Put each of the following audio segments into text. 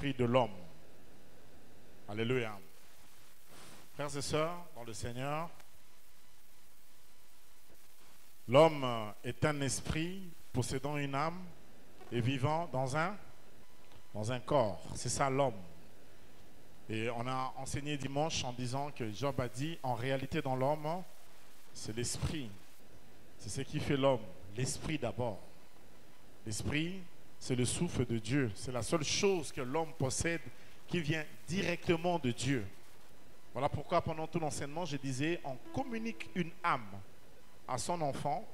de l'homme. Alléluia. Frères et sœurs, dans le Seigneur, l'homme est un esprit possédant une âme et vivant dans un, dans un corps. C'est ça l'homme. Et on a enseigné dimanche en disant que Job a dit, en réalité dans l'homme, c'est l'esprit. C'est ce qui fait l'homme. L'esprit d'abord. L'esprit, c'est le souffle de Dieu. C'est la seule chose que l'homme possède qui vient directement de Dieu. Voilà pourquoi pendant tout l'enseignement, je disais, on communique une âme à son enfant.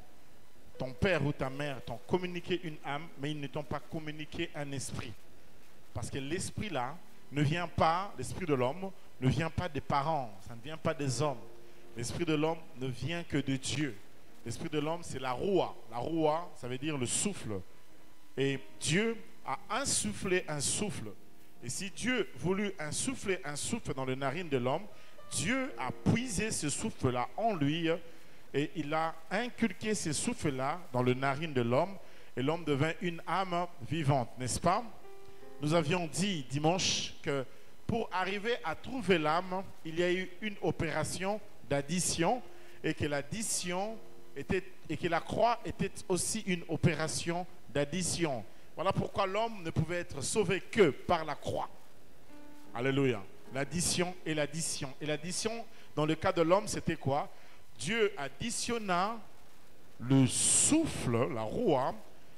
Ton père ou ta mère t'ont communiqué une âme, mais ils ne t'ont pas communiqué un esprit. Parce que l'esprit là ne vient pas, l'esprit de l'homme ne vient pas des parents, ça ne vient pas des hommes. L'esprit de l'homme ne vient que de Dieu. L'esprit de l'homme, c'est la roua. La roua, ça veut dire le souffle. Et Dieu a insufflé un souffle. Et si Dieu voulut insuffler un souffle dans le narine de l'homme, Dieu a puisé ce souffle-là en lui et il a inculqué ce souffle-là dans le narine de l'homme et l'homme devint une âme vivante, n'est-ce pas? Nous avions dit dimanche que pour arriver à trouver l'âme, il y a eu une opération d'addition et que l'addition était et que la croix était aussi une opération d'addition. Voilà pourquoi l'homme ne pouvait être sauvé que par la croix. Alléluia. L'addition et l'addition. Et l'addition, dans le cas de l'homme, c'était quoi? Dieu additionna le souffle, la roue,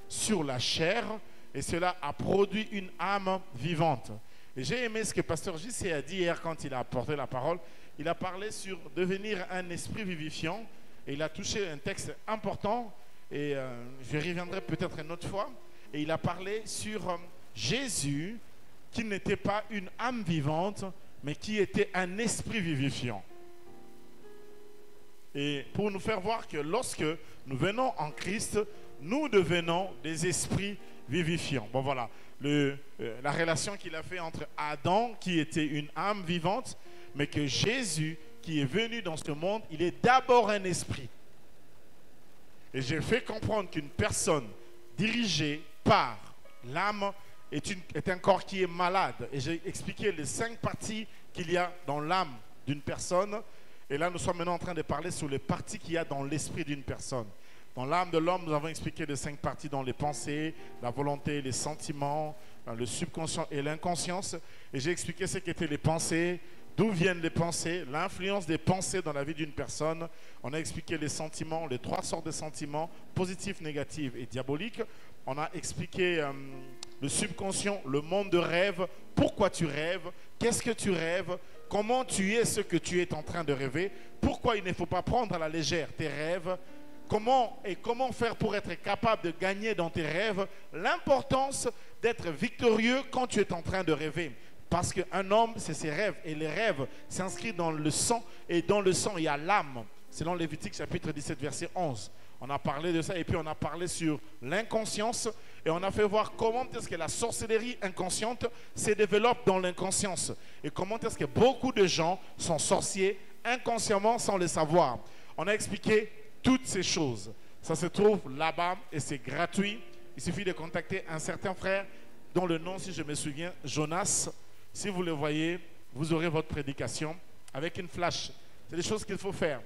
sur la chair, et cela a produit une âme vivante. Et j'ai aimé ce que Pasteur JC a dit hier quand il a apporté la parole. Il a parlé sur devenir un esprit vivifiant, et il a touché un texte important, et euh, je reviendrai peut-être une autre fois. Et il a parlé sur euh, Jésus, qui n'était pas une âme vivante, mais qui était un esprit vivifiant. Et pour nous faire voir que lorsque nous venons en Christ, nous devenons des esprits vivifiants. Bon voilà, euh, la relation qu'il a fait entre Adam, qui était une âme vivante, mais que Jésus, qui est venu dans ce monde, il est d'abord un esprit. Et j'ai fait comprendre qu'une personne dirigée par l'âme est, un corps qui est malade. Et j'ai expliqué les cinq parties qu'il y a dans l'âme d'une personne. Et là, nous sommes maintenant en train de parler sur les parties qu'il y a dans l'esprit d'une personne. Dans l'âme de l'homme, nous avons expliqué les cinq parties dans les pensées, la volonté, les sentiments, le subconscient et l'inconscience. Et j'ai expliqué ce qu'étaient les pensées, d'où viennent les pensées, l'influence des pensées dans la vie d'une personne. On a expliqué les sentiments, les trois sortes de sentiments, positifs, négatifs et diaboliques. On a expliqué euh, le subconscient, le monde de rêve, pourquoi tu rêves, qu'est-ce que tu rêves, comment tu es ce que tu es en train de rêver, pourquoi il ne faut pas prendre à la légère tes rêves, comment et comment faire pour être capable de gagner dans tes rêves, l'importance d'être victorieux quand tu es en train de rêver. Parce qu'un homme, c'est ses rêves. Et les rêves s'inscrivent dans le sang. Et dans le sang, il y a l'âme. Selon Lévitique chapitre 17, verset 11. On a parlé de ça. Et puis on a parlé sur l'inconscience. Et on a fait voir comment est-ce que la sorcellerie inconsciente se développe dans l'inconscience. Et comment est-ce que beaucoup de gens sont sorciers inconsciemment sans le savoir. On a expliqué toutes ces choses. Ça se trouve là-bas et c'est gratuit. Il suffit de contacter un certain frère dont le nom, si je me souviens, Jonas. Si vous le voyez, vous aurez votre prédication avec une flash. C'est des choses qu'il faut faire.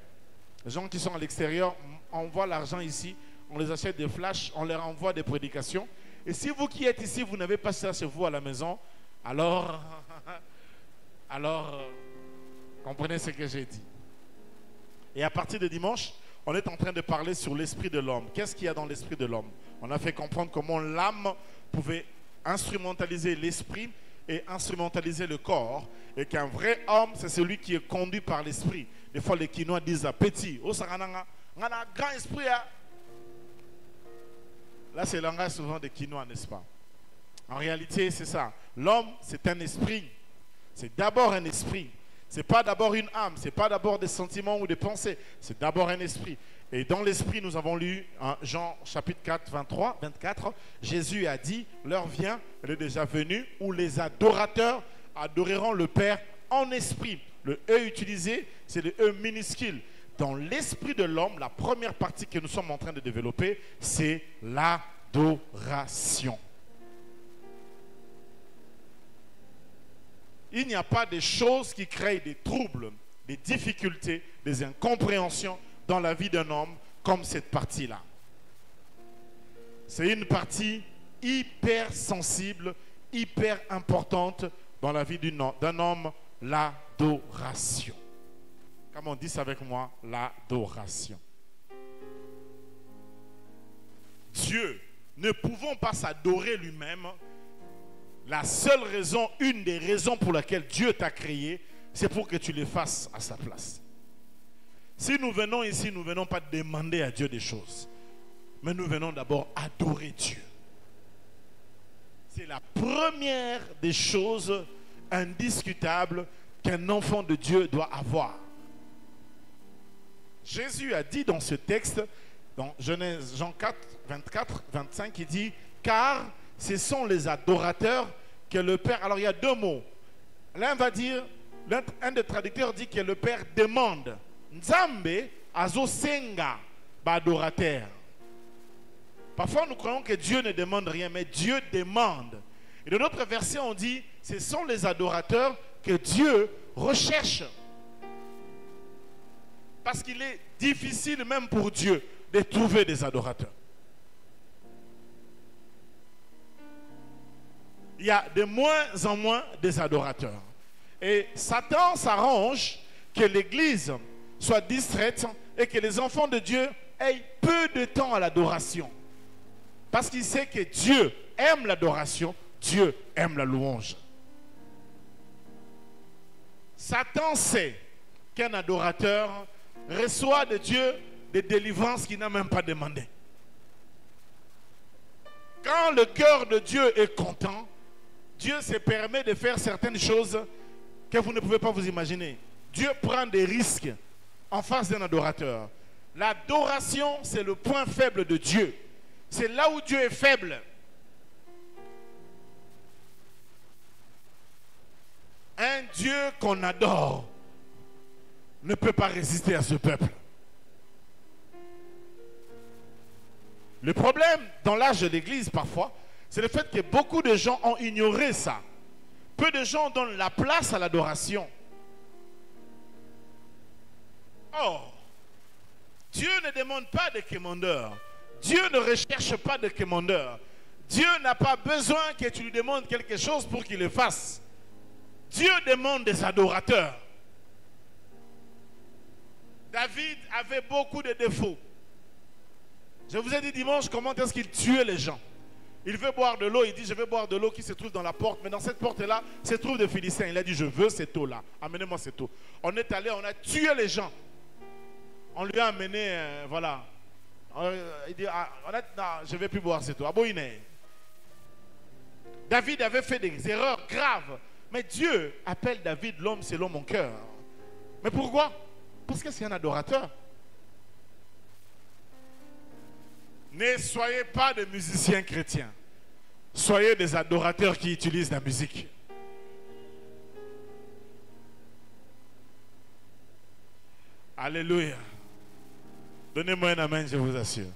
Les gens qui sont à l'extérieur envoient l'argent ici, on les achète des flashs, on leur envoie des prédications. Et si vous qui êtes ici, vous n'avez pas ça chez vous à la maison, alors, alors, euh, comprenez ce que j'ai dit. Et à partir de dimanche, on est en train de parler sur l'esprit de l'homme. Qu'est-ce qu'il y a dans l'esprit de l'homme? On a fait comprendre comment l'âme pouvait instrumentaliser l'esprit et instrumentaliser le corps. Et qu'un vrai homme, c'est celui qui est conduit par l'esprit. Des fois, les Quinois disent à petit, oh, ça, on a un grand esprit. hein. Là, c'est le souvent des Quinois, n'est-ce pas? En réalité, c'est ça. L'homme, c'est un esprit. C'est d'abord un esprit. C'est pas d'abord une âme, c'est pas d'abord des sentiments ou des pensées, c'est d'abord un esprit. Et dans l'esprit, nous avons lu hein, Jean chapitre 4, 23, 24, Jésus a dit, l'heure vient, elle est déjà venue, où les adorateurs adoreront le Père en esprit. Le E utilisé, c'est le E minuscule. Dans l'esprit de l'homme, la première partie que nous sommes en train de développer, c'est l'adoration. Il n'y a pas des choses qui créent des troubles, des difficultés, des incompréhensions dans la vie d'un homme comme cette partie-là. C'est une partie hyper sensible, hyper importante dans la vie d'un homme, l'adoration. Comme on dit ça avec moi, l'adoration. Dieu, ne pouvons pas s'adorer lui-même. La seule raison, une des raisons pour laquelle Dieu t'a créé, c'est pour que tu le fasses à sa place. Si nous venons ici, nous ne venons pas demander à Dieu des choses, mais nous venons d'abord adorer Dieu. C'est la première des choses indiscutables qu'un enfant de Dieu doit avoir. Jésus a dit dans ce texte, dans Genèse Jean 4, 24, 25, il dit, car ce sont les adorateurs que le Père... Alors il y a deux mots. L'un va dire, un des traducteurs dit que le Père demande. Nzambe azosenga adorateur. Parfois nous croyons que Dieu ne demande rien, mais Dieu demande. Et dans notre verset, on dit, ce sont les adorateurs que Dieu recherche. Parce qu'il est difficile même pour Dieu de trouver des adorateurs. Il y a de moins en moins des adorateurs. Et Satan s'arrange que l'Église soit distraite et que les enfants de Dieu aient peu de temps à l'adoration. Parce qu'il sait que Dieu aime l'adoration, Dieu aime la louange. Satan sait qu'un adorateur reçoit de Dieu des délivrances qu'il n'a même pas demandées. Quand le cœur de Dieu est content, Dieu se permet de faire certaines choses que vous ne pouvez pas vous imaginer. Dieu prend des risques en face d'un adorateur. L'adoration, c'est le point faible de Dieu. C'est là où Dieu est faible. Un Dieu qu'on adore ne peut pas résister à ce peuple. Le problème dans l'âge de l'Église parfois, c'est le fait que beaucoup de gens ont ignoré ça. Peu de gens donnent la place à l'adoration. Or, Dieu ne demande pas de commandeurs. Dieu ne recherche pas de commandeurs. Dieu n'a pas besoin que tu lui demandes quelque chose pour qu'il le fasse. Dieu demande des adorateurs. David avait beaucoup de défauts. Je vous ai dit dimanche comment est-ce qu'il tuait les gens. Il veut boire de l'eau, il dit je vais boire de l'eau qui se trouve dans la porte, mais dans cette porte-là se trouve des Philistins. Il a dit je veux cette eau-là, amenez-moi cette eau. On est allé, on a tué les gens. On lui a amené, euh, voilà. Euh, il dit ah, je ne vais plus boire cette eau. David avait fait des erreurs graves, mais Dieu appelle David l'homme selon mon cœur. Mais pourquoi? Parce que c'est un adorateur. Ne soyez pas des musiciens chrétiens. Soyez des adorateurs qui utilisent la musique. Alléluia. Donnez-moi un amen, je vous assure.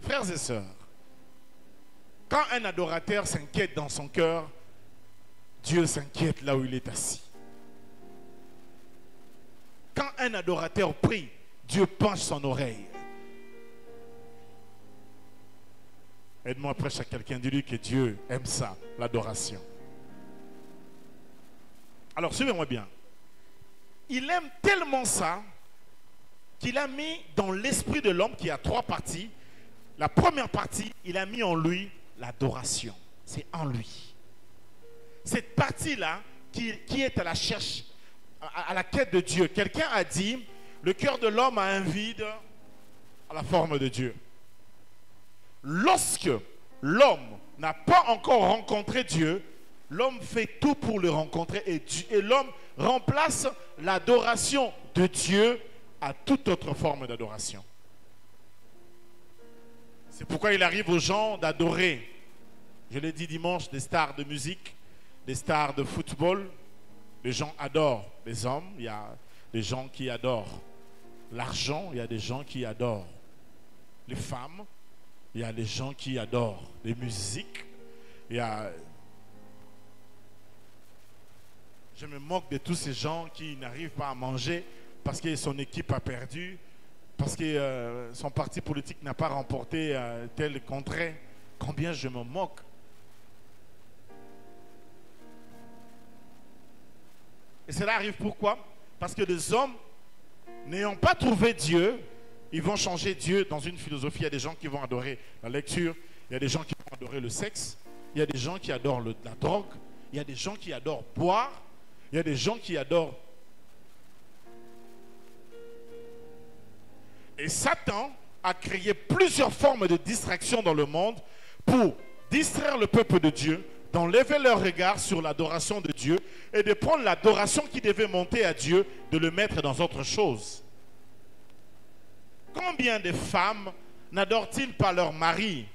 Frères et sœurs, quand un adorateur s'inquiète dans son cœur, Dieu s'inquiète là où il est assis. Quand un adorateur prie, Dieu penche son oreille. Aide-moi à à quelqu'un, dis-lui que Dieu aime ça, l'adoration. Alors suivez-moi bien. Il aime tellement ça qu'il a mis dans l'esprit de l'homme qui a trois parties. La première partie, il a mis en lui l'adoration. C'est en lui. Cette partie-là qui, qui, est à la cherche, à la quête de Dieu. Quelqu'un a dit, le cœur de l'homme a un vide à la forme de Dieu. Lorsque l'homme n'a pas encore rencontré Dieu, l'homme fait tout pour le rencontrer et, l'homme remplace l'adoration de Dieu à toute autre forme d'adoration. C'est pourquoi il arrive aux gens d'adorer, je l'ai dit dimanche, des stars de musique, des stars de football. Les gens adorent les hommes, il y a des gens qui adorent l'argent, il y a des gens qui adorent les femmes, il y a des gens qui adorent les musiques. Il y a... Je me moque de tous ces gens qui n'arrivent pas à manger parce que son équipe a perdu, parce que euh, son parti politique n'a pas remporté euh, tel contrée. Combien je me moque. Et cela arrive pourquoi? Parce que des hommes, n'ayant pas trouvé Dieu, ils vont changer Dieu dans une philosophie. Il y a des gens qui vont adorer la lecture, il y a des gens qui vont adorer le sexe, il y a des gens qui adorent la drogue, il y a des gens qui adorent boire, il y a des gens qui adorent... Et Satan a créé plusieurs formes de distraction dans le monde pour distraire le peuple de Dieu, d'enlever leur regard sur l'adoration de Dieu et de prendre l'adoration qui devait monter à Dieu, de le mettre dans autre chose. Combien de femmes n'adorent-ils pas leur mari?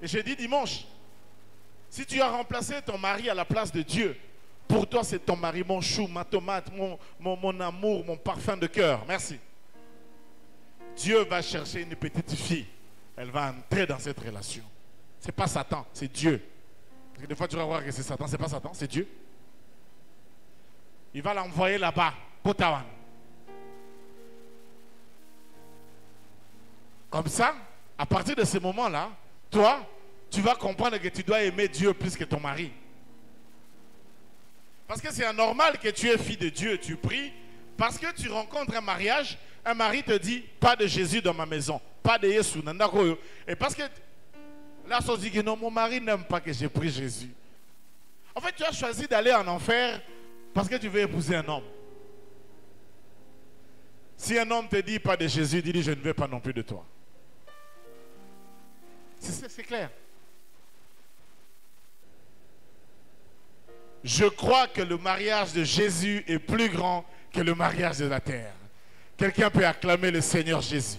Et j'ai dit dimanche, si tu as remplacé ton mari à la place de Dieu, pour toi c'est ton mari, mon chou, ma tomate, mon, amour, mon parfum de cœur. Merci. Dieu va chercher une petite fille. Elle va entrer dans cette relation. Ce n'est pas Satan, c'est Dieu. Parce que des fois tu vas voir que c'est Satan, ce n'est pas Satan, c'est Dieu. Il va l'envoyer là-bas, Potawan. Comme ça, à partir de ce moment-là, toi, tu vas comprendre que tu dois aimer Dieu plus que ton mari. Parce que c'est anormal que tu es fille de Dieu, tu pries, parce que tu rencontres un mariage, un mari te dit, pas de Jésus dans ma maison, pas de Jésus. Et parce que là, on dit que non, mon mari n'aime pas que j'ai pris Jésus. En fait, tu as choisi d'aller en enfer parce que tu veux épouser un homme. Si un homme te dit pas de Jésus, dis-lui, je ne veux pas non plus de toi. C'est clair. Je crois que le mariage de Jésus est plus grand que le mariage de la terre. Quelqu'un peut acclamer le Seigneur Jésus.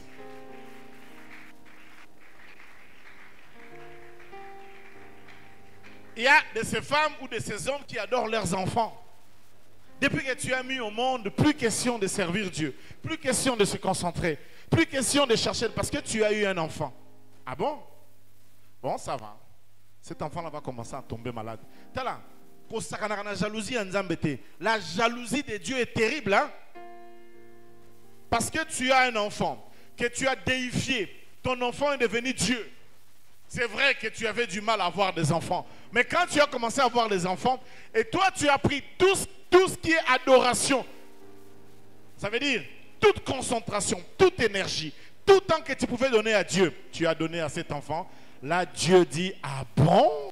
Il y a de ces femmes ou de ces hommes qui adorent leurs enfants. Depuis que tu as mis au monde, plus question de servir Dieu, plus question de se concentrer, plus question de chercher parce que tu as eu un enfant. Ah bon? Bon, ça va. Cet enfant-là va commencer à tomber malade. là, la jalousie La jalousie de Dieu est terrible. Hein? Parce que tu as un enfant, que tu as déifié, ton enfant est devenu Dieu. C'est vrai que tu avais du mal à avoir des enfants. Mais quand tu as commencé à avoir des enfants, et toi tu as pris tout, tout ce qui est adoration, ça veut dire toute concentration, toute énergie, tout temps que tu pouvais donner à Dieu, tu as donné à cet enfant Là, Dieu dit, ah bon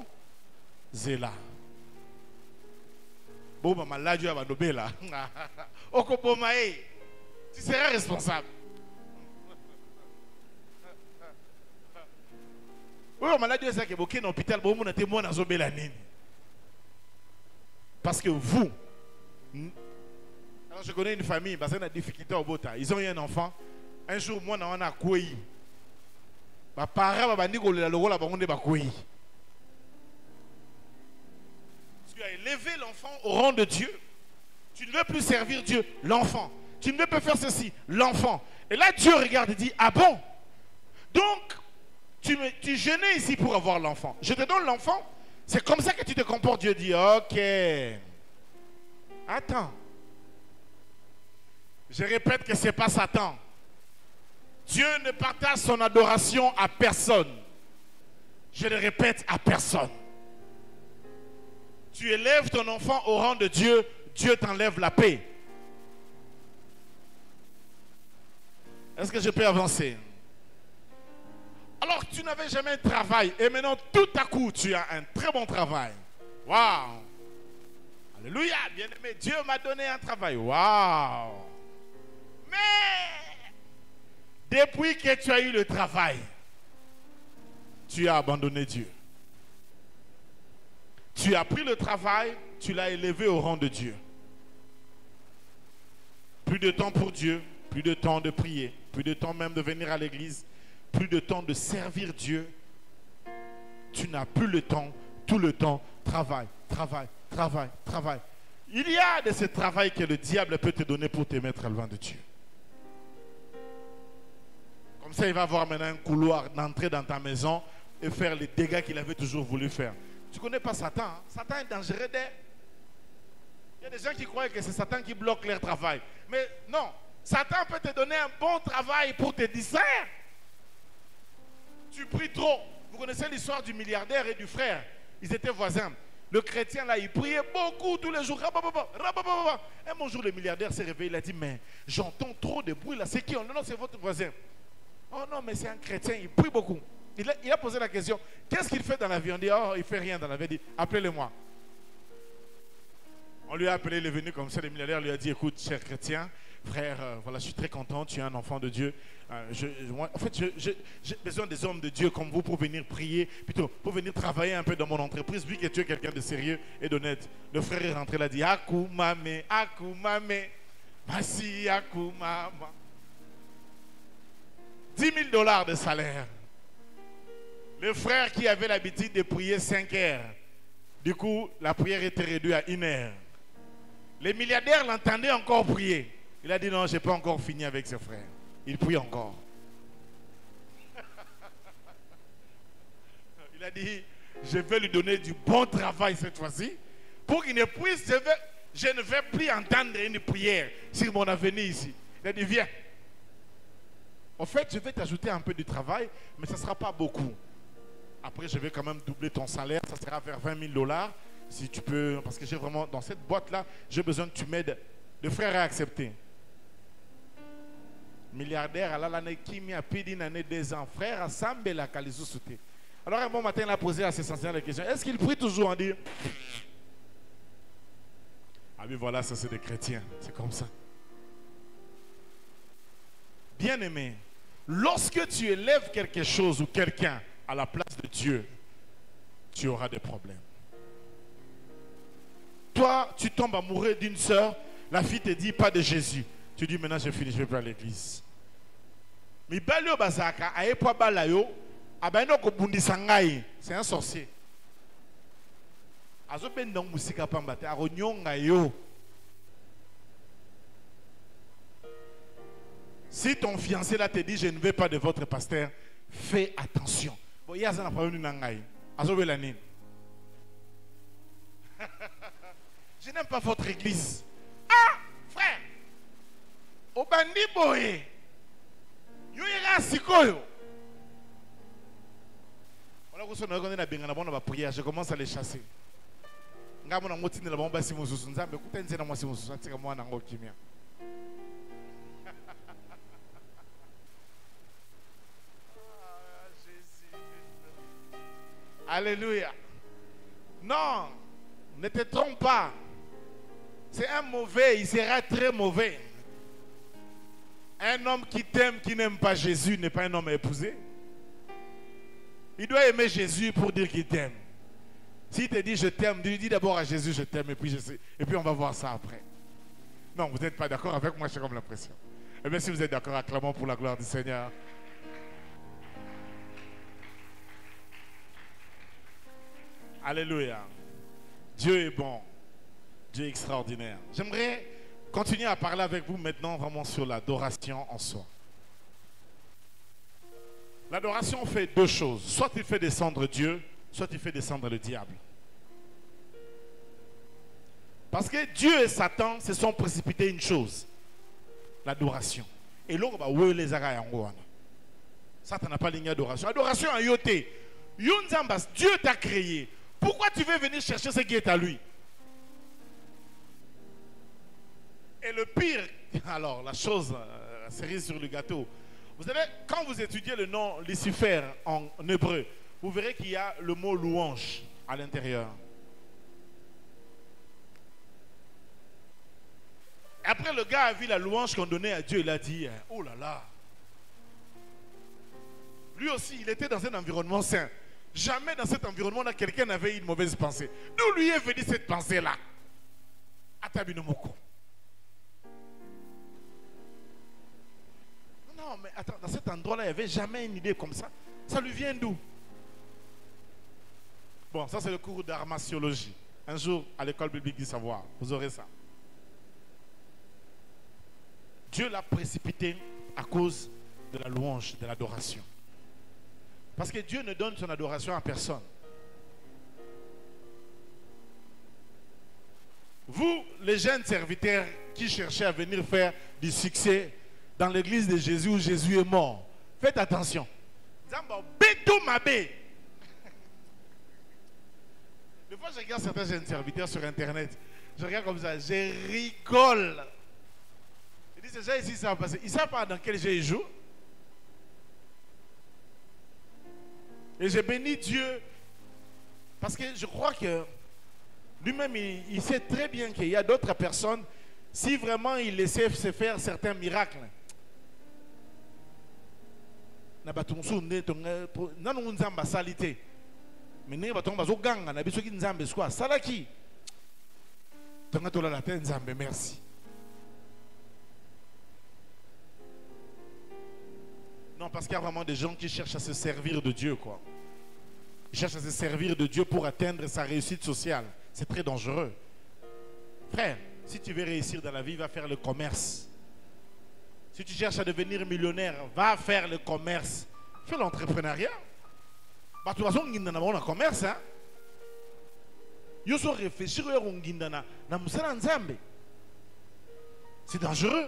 Zéla. Bon, maman, là, Dieu va nous là. Tu seras responsable. Oui, maman, là, Dieu sait que beaucoup dans l'hôpital, bon, on a témoin dans la Parce que vous, alors je connais une famille, parce qu'on a des difficultés au Bota. Ils ont eu un enfant. Un jour, tu as élevé l'enfant au rang de Dieu. Tu ne veux plus servir Dieu, l'enfant. Tu ne veux plus faire ceci, l'enfant. Et là, Dieu regarde et dit, ah bon? Donc, tu, me, tu gênais ici pour avoir l'enfant. Je te donne l'enfant. C'est comme ça que tu te comportes. Dieu dit, ok. Attends. Je répète que ce n'est pas Satan. Dieu ne partage son adoration à personne. Je le répète, à personne. Tu élèves ton enfant au rang de Dieu, Dieu t'enlève la paix. Est-ce que je peux avancer? Alors tu n'avais jamais un travail et maintenant tout à coup tu as un très bon travail. Waouh Alléluia, bien-aimé, Dieu m'a donné un travail. Waouh Mais depuis que tu as eu le travail, tu as abandonné Dieu. Tu as pris le travail, tu l'as élevé au rang de Dieu. Plus de temps pour Dieu, plus de temps de prier, plus de temps même de venir à l'église, plus de temps de servir Dieu. Tu n'as plus le temps, tout le temps, travail, travail, travail, travail. Il y a de ce travail que le diable peut te donner pour te mettre loin de Dieu. Comme ça, il va avoir maintenant un couloir d'entrée dans ta maison et faire les dégâts qu'il avait toujours voulu faire. Tu connais pas Satan. hein? Satan est dangereux d'air. Il y a des gens qui croient que c'est Satan qui bloque leur travail. Mais non, Satan peut te donner un bon travail pour te distraire. Tu pries trop. Vous connaissez l'histoire du milliardaire et du frère. Ils étaient voisins. Le chrétien, là, il priait beaucoup tous les jours. Un jour, le milliardaire s'est réveillé. Il a dit Mais j'entends trop de bruit là. C'est qui? Non, c'est votre voisin. Oh non, mais c'est un chrétien. Il prie beaucoup. Il a, posé la question Qu'est-ce qu'il fait dans la vie? On dit Oh, il fait rien dans la vie. Il dit Appelez-le-moi. On lui a appelé, il est venu comme ça, le milliardaire lui a dit, écoute, cher chrétien, frère, euh, voilà, je suis très content, tu es un enfant de Dieu. Euh, en fait, j'ai besoin des hommes de Dieu comme vous pour venir prier, plutôt pour venir travailler un peu dans mon entreprise, vu que tu es quelqu'un de sérieux et d'honnête. Le frère est rentré, il a dit, Aku mame, Aku mame, Masi Aku mama. 10 000 dollars de salaire. Le frère qui avait l'habitude de prier 5 heures, du coup, la prière était réduite à une heure. Les milliardaires l'entendaient encore prier. Il a dit non, je n'ai pas encore fini avec ses frères. Il prie encore. Il a dit, je vais lui donner du bon travail cette fois-ci. Pour qu'il ne puisse, je ne vais plus entendre une prière sur mon avenir ici. Il a dit, viens. En fait, je vais t'ajouter un peu de travail, mais ce ne sera pas beaucoup. Après, je vais quand même doubler ton salaire. Ça sera vers 20 000 dollars. Si tu peux, parce que j'ai vraiment, dans cette boîte-là, j'ai besoin que tu m'aides. Le frère a accepté. Milliardaire, à l'année qui m'a une année des ans. Frère, à Sambela, Kalizou Souté. Alors, un bon matin, il a posé à ses anciens la question est-ce qu'il prie toujours On dit Ah, oui, voilà, ça, c'est des chrétiens. C'est comme ça. Bien aimé, lorsque tu élèves quelque chose ou quelqu'un à la place de Dieu, tu auras des problèmes. Toi, tu tombes amoureux d'une sœur, la fille te dit pas de Jésus. Tu dis maintenant j'ai fini, je vais plus à l'église. Mais ngai c'est un sorcier azobenda ngo mosika pamba te akonyonga yo si ton fiancé là te dit je ne veux pas de votre pasteur fais attention bon ye aza na problème Je n'aime pas votre église. Ah, frère. Obandi boye. Yo yera sikoyo. On a reçu na konde na benga na bona ba prière, je commence à les chasser. Na bomba nzambe kutenze na atika mwana Alléluia. Non, ne te trompe pas. C'est un mauvais, il sera très mauvais. Un homme qui t'aime, qui n'aime pas Jésus, n'est pas un homme à épouser. Il doit aimer Jésus pour dire qu'il t'aime. S'il te dit je t'aime, dis d'abord à Jésus je t'aime et puis et puis on va voir ça après. Non, vous n'êtes pas d'accord avec moi, j'ai comme l'impression. Eh bien, si vous êtes d'accord, acclamons pour la gloire du Seigneur. Alléluia. Dieu est bon. Dieu est extraordinaire. J'aimerais continuer à parler avec vous maintenant vraiment sur l'adoration en soi. L'adoration fait deux choses. Soit il fait descendre Dieu, soit il fait descendre le diable. Parce que Dieu et Satan se sont précipités une chose, l'adoration. Et l'autre, bah, ouais, les wana. Satan n'a pas ligne d'adoration. Adoration en yoté. Dieu t'a créé. Pourquoi tu veux venir chercher ce qui est à lui? Et le pire, alors la chose, euh, la cerise sur le gâteau, vous savez, quand vous étudiez le nom Lucifer en hébreu, vous verrez qu'il y a le mot louange à l'intérieur. Après, le gars a vu la louange qu'on donnait à Dieu, il a dit, oh là là. Lui aussi, il était dans un environnement sain. Jamais dans cet environnement-là, quelqu'un n'avait une mauvaise pensée. D'où lui est venue cette pensée-là? Atabinomoko. Non, mais attends, dans cet endroit-là, il n'y avait jamais une idée comme ça. Ça lui vient d'où? Bon, ça c'est le cours d'armatiologie. Un jour, à l'école biblique du savoir, vous aurez ça. Dieu l'a précipité à cause de la louange, de l'adoration. Parce que Dieu ne donne son adoration à personne. Vous, les jeunes serviteurs qui cherchez à venir faire du succès dans l'église de Jésus où Jésus est mort, faites attention. Des fois, je regarde certains jeunes serviteurs sur Internet. Je regarde comme ça, je rigole. Je dis, ces gens ici, ils savent pas, ils savent pas dans quel jeu ils jouent. Et je bénis Dieu. Parce que je crois que lui-même, il, sait très bien qu'il y a d'autres personnes, si vraiment il laissait se faire certains miracles, na non parce qu'il y a vraiment des gens qui cherchent à se servir de Dieu quoi ils cherchent à se servir de Dieu pour atteindre sa réussite sociale c'est très dangereux frère si tu veux réussir dans la vie va faire le commerce si tu cherches à devenir millionnaire, va faire le commerce. Fais l'entrepreneuriat. Bah, commerce. Hein? Yo so réfléchir yo nginda na na musala nzambe. C'est dangereux.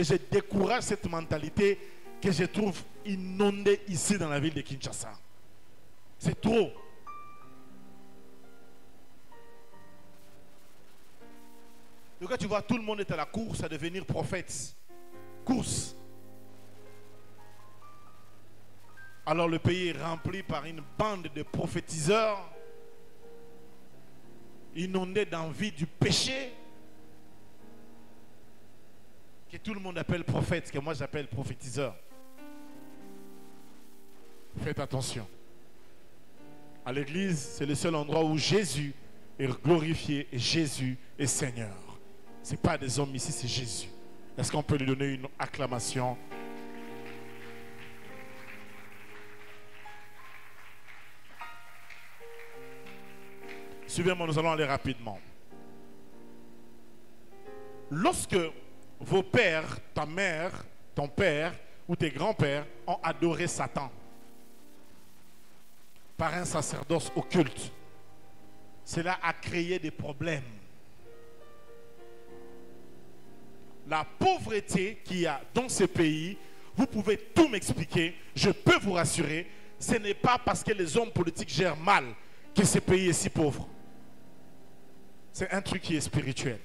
Et je décourage cette mentalité que je trouve inondée ici dans la ville de Kinshasa. C'est trop. Donc quand tu vois, tout le monde est à la course à devenir prophète. Course. Alors le pays est rempli par une bande de prophétiseurs, inondés d'envie du péché, que tout le monde appelle prophète, que moi j'appelle prophétiseur. Faites attention. À l'église, c'est le seul endroit où Jésus est glorifié et Jésus est Seigneur. Ce n'est pas des hommes ici, c'est Jésus. Est-ce qu'on peut lui donner une acclamation? Suivez-moi, nous allons aller rapidement. Lorsque vos pères, ta mère, ton père ou tes grands-pères ont adoré Satan par un sacerdoce occulte, cela a créé des problèmes. la pauvreté qu'il y a dans ce pays, vous pouvez tout m'expliquer. Je peux vous rassurer, ce n'est pas parce que les hommes politiques gèrent mal que ce pays est si pauvre. C'est un truc qui est spirituel.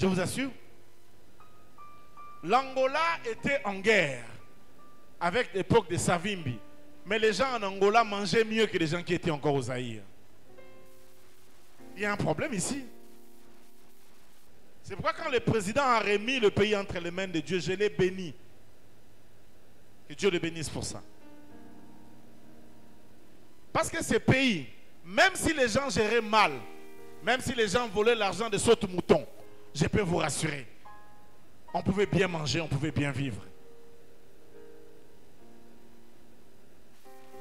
Je vous assure, l'Angola était en guerre avec l'époque de Savimbi. Mais les gens en Angola mangeaient mieux que les gens qui étaient encore aux Zaïre. Il y a un problème ici. C'est pourquoi quand le président a remis le pays entre les mains de Dieu, je l'ai béni. Que Dieu le bénisse pour ça. Parce que ce pays, même si les gens géraient mal, même si les gens volaient l'argent de saute mouton, je peux vous rassurer, on pouvait bien manger, on pouvait bien vivre.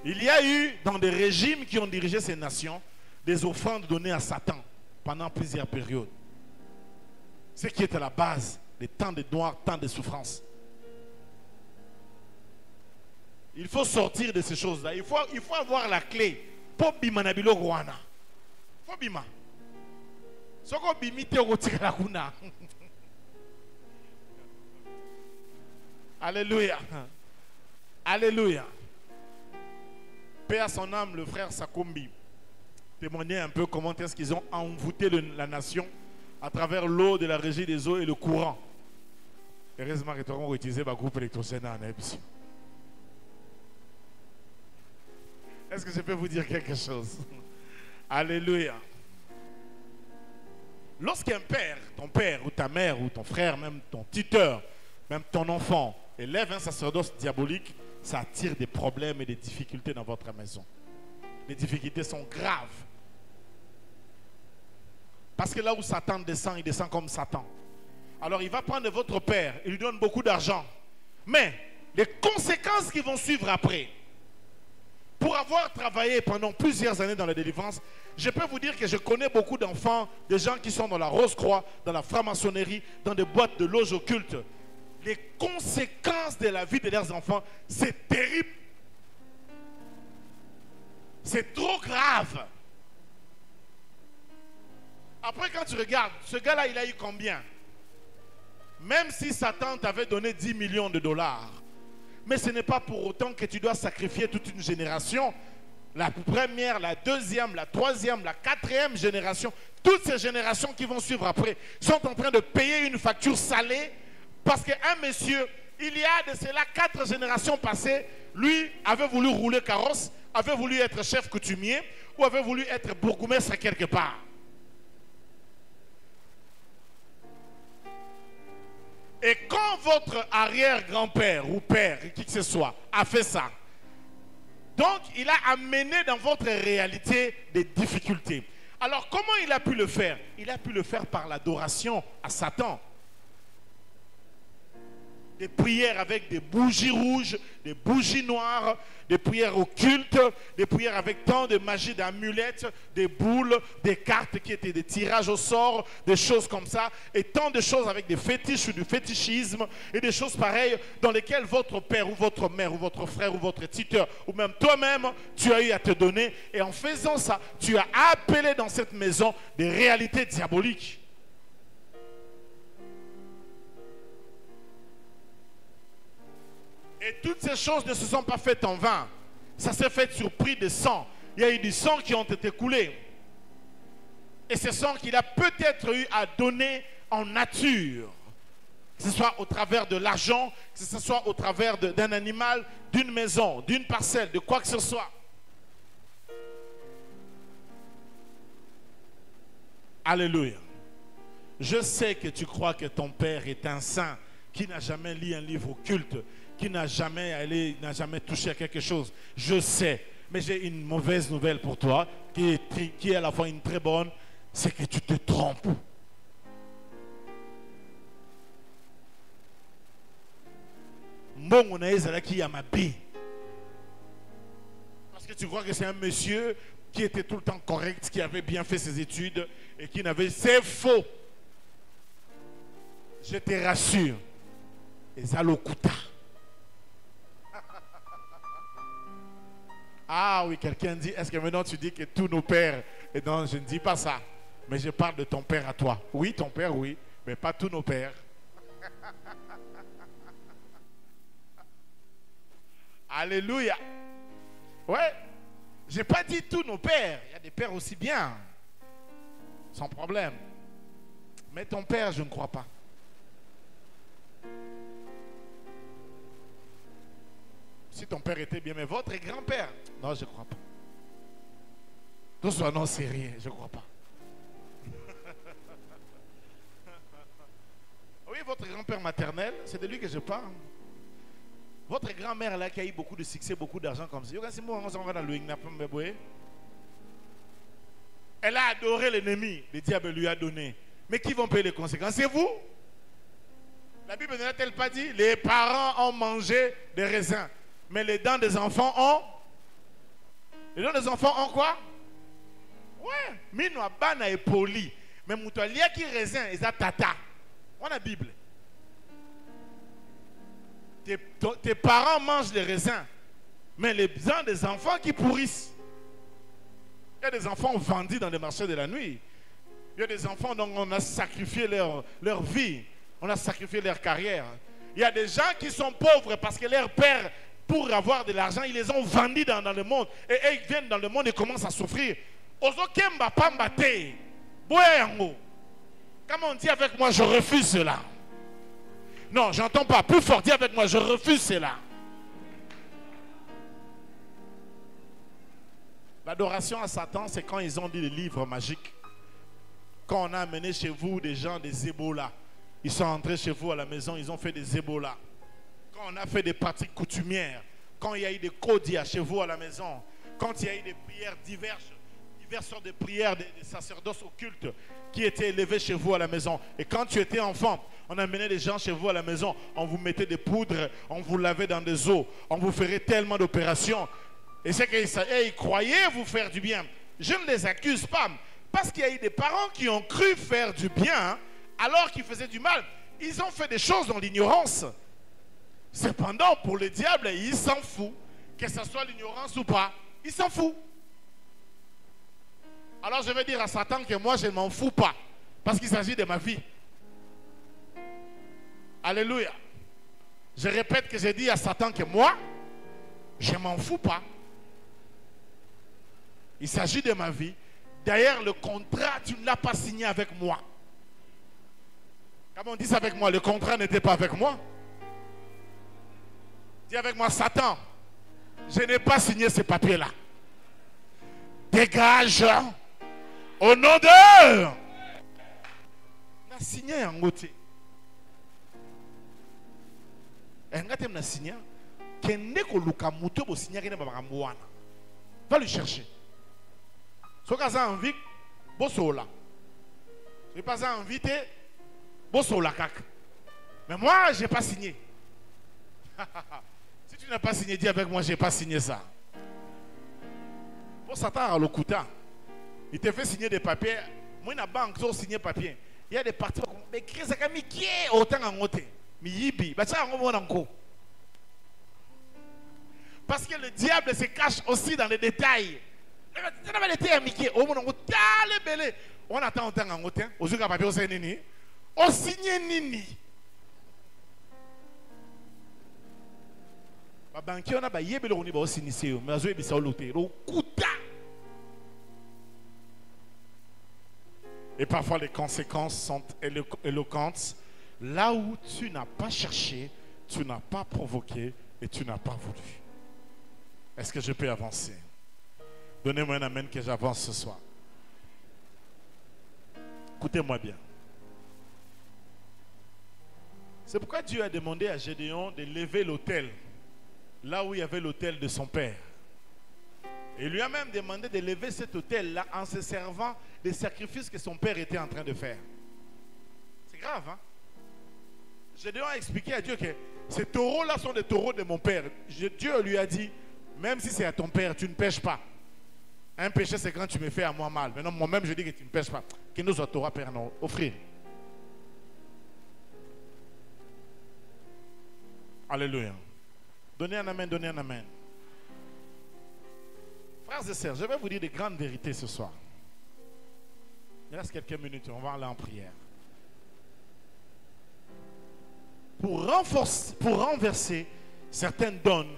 Il y a eu dans des régimes qui ont dirigé ces nations des offrandes données à Satan pendant plusieurs périodes. Ce qui à la base des temps de noirs, temps de souffrance. Il faut sortir de ces choses-là. Il faut, il faut avoir la clé wana. Faut bima. Soko bimi te okotikala kuna. Alléluia. Alléluia. Paix à son âme, le frère Sakombi témoignait un peu comment est-ce qu'ils ont envoûté la nation à travers l'eau de la régie des eaux et le courant. Heureusement que as utilisé le groupe électrogène en. Est-ce que je peux vous dire quelque chose? Alléluia. Lorsqu'un père, ton père ou ta mère ou ton frère, même ton tuteur, même ton enfant, élève un sacerdoce diabolique, ça attire des problèmes et des difficultés dans votre maison. Les difficultés sont graves. Parce que là où Satan descend, il descend comme Satan. Alors il va prendre votre père, il lui donne beaucoup d'argent. Mais les conséquences qui vont suivre après, pour avoir travaillé pendant plusieurs années dans la délivrance, je peux vous dire que je connais beaucoup d'enfants, de gens qui sont dans la Rose-Croix, dans la franc-maçonnerie, dans des boîtes de loges occultes. Les conséquences de la vie de leurs enfants, c'est terrible. C'est trop grave. Après, quand tu regardes, ce gars-là, il a eu combien? Même si Satan t'avait donné 10 millions de dollars, mais ce n'est pas pour autant que tu dois sacrifier toute une génération. La première, la deuxième, la troisième, la quatrième génération, toutes ces générations qui vont suivre après sont en train de payer une facture salée parce qu'un monsieur, il y a de cela quatre générations passées, lui avait voulu rouler carrosse, avait voulu être chef coutumier ou avait voulu être bourgmestre quelque part. Et quand votre arrière-grand-père ou père, qui que ce soit, a fait ça, donc il a amené dans votre réalité des difficultés. Alors comment il a pu le faire? Il a pu le faire par l'adoration à Satan des prières avec des bougies rouges, des bougies noires, des prières occultes, des prières avec tant de magie, d'amulettes, des boules, des cartes qui étaient des tirages au sort, des choses comme ça, et tant de choses avec des fétiches ou du fétichisme, et des choses pareilles dans lesquelles votre père ou votre mère ou votre frère ou votre tuteur, ou même toi-même, tu as eu à te donner. Et en faisant ça, tu as appelé dans cette maison des réalités diaboliques. Et toutes ces choses ne se sont pas faites en vain. Ça s'est fait sur prix de sang. Il y a eu du sang qui ont été coulés. Et ce sang qu'il a peut-être eu à donner en nature. Que ce soit au travers de l'argent, que ce soit au travers d'un animal, d'une maison, d'une parcelle, de quoi que ce soit. Alléluia. Je sais que tu crois que ton père est un saint qui n'a jamais lu un livre occulte, qui n'a jamais allé, n'a jamais touché à quelque chose. Je sais. Mais j'ai une mauvaise nouvelle pour toi, qui est, qui à la fois une très bonne, c'est que tu te trompes. Parce que tu crois que c'est un monsieur qui était tout le temps correct, qui avait bien fait ses études et qui n'avait... C'est faux. Je te rassure. Et Zalokuta. Ah oui, quelqu'un dit, est-ce que maintenant tu dis que tous nos pères... Et non, je ne dis pas ça. Mais je parle de ton père à toi. Oui, ton père, oui, mais pas tous nos pères. Alléluia. Ouais. J'ai pas dit tous nos pères. Il y a des pères aussi bien. Sans problème. Mais ton père, je ne crois pas. Si ton père était bien, mais votre grand-père, non, je ne crois pas. Tout soit non, c'est rien, je ne crois pas. oui, votre grand-père maternel, c'est de lui que je parle. Votre grand-mère là qui a eu beaucoup de succès, beaucoup d'argent comme ça. Elle a adoré l'ennemi, le diable lui a donné. Mais qui vont payer les conséquences? C'est vous? La Bible ne l'a-t-elle pas dit? Les parents ont mangé des raisins. Mais les dents des enfants ont. Les dents des enfants ont quoi? Ouais. Mino bana est poli. Mais a qui raisin, ils ont tata. On a Bible. Tes, tes, parents mangent les raisins. Mais les dents des enfants qui pourrissent. Il y a des enfants vendus dans les marchés de la nuit. Il y a des enfants dont on a sacrifié leur, leur vie. On a sacrifié leur carrière. Il y a des gens qui sont pauvres parce que leur père pour avoir de l'argent, ils les ont vendus dans, le monde. Et, ils viennent dans le monde et commencent à souffrir. Comme on dit avec moi, je refuse cela. Non, j'entends pas. Plus fort, dis avec moi, je refuse cela. L'adoration à Satan, c'est quand ils ont dit les livres magiques. Quand on a amené chez vous des gens des Ebola. Ils sont entrés chez vous à la maison, ils ont fait des Ebola quand on a fait des pratiques coutumières, quand il y a eu des codias chez vous à la maison, quand il y a eu des prières diverses, diverses sortes de prières des, sacerdoces occultes qui étaient élevées chez vous à la maison. Et quand tu étais enfant, on amenait des gens chez vous à la maison, on vous mettait des poudres, on vous lavait dans des eaux, on vous ferait tellement d'opérations. Et c'est qu'ils croyaient vous faire du bien. Je ne les accuse pas, parce qu'il y a eu des parents qui ont cru faire du bien alors qu'ils faisaient du mal. Ils ont fait des choses dans l'ignorance. Cependant, pour le diable, il s'en fout. Que ce soit l'ignorance ou pas, il s'en fout. Alors je vais dire à Satan que moi je ne m'en fous pas. Parce qu'il s'agit de ma vie. Alléluia. Je répète que j'ai dit à Satan que moi, je ne m'en fous pas. Il s'agit de ma vie. D'ailleurs, le contrat, tu ne l'as pas signé avec moi. Comment on dit ça avec moi Le contrat n'était pas avec moi. Dis avec moi, Satan, je n'ai pas signé ce papier-là. Dégage au nom de. On a signé en côté. engate na signé kende koluka moto bosignaki na bamakambo wana va le chercher soki aza envie bosola soki pas aza envie te bosola kaka mais moi j'ai pas signé si tu n'as pas signé dis avec moi j'ai pas signé ça. Pour l'okuta il te fait signer des papiers. Moi na banque to signer papier. Il y a des parties mais qu'est-ce qui est autant en côté miyibi batia yango mona nko parce que le diable se cache aussi dans les détails. Omona ngo tala ebele wana ata otanga yango te ozwika papier osali nini Et parfois les conséquences sont élo- éloquentes. Là où tu n'as pas cherché, tu n'as pas provoqué et tu n'as pas voulu. Est-ce que je peux avancer? Donnez-moi un amen que j'avance ce soir. Écoutez-moi bien. C'est pourquoi Dieu a demandé à Gédéon de lever l'autel, là où il y avait l'autel de son père. Et lui a même demandé de lever cet autel-là en se servant des sacrifices que son père était en train de faire. C'est grave, hein? Gédéon a expliqué à Dieu que ces taureaux-là sont des taureaux de mon père. Dieu lui a dit, même si c'est à ton père, tu ne pêches pas. Un péché, c'est quand tu me fais à moi mal. Maintenant, moi-même, je dis que tu ne pêches pas. Que nous Torah, Père, non, offrir. Alléluia. Donnez un amen, donnez un amen. Frères et sœurs, je vais vous dire des grandes vérités ce soir. Il reste quelques minutes, on va aller en prière. Pour, renforcer, pour renverser certaines donnes,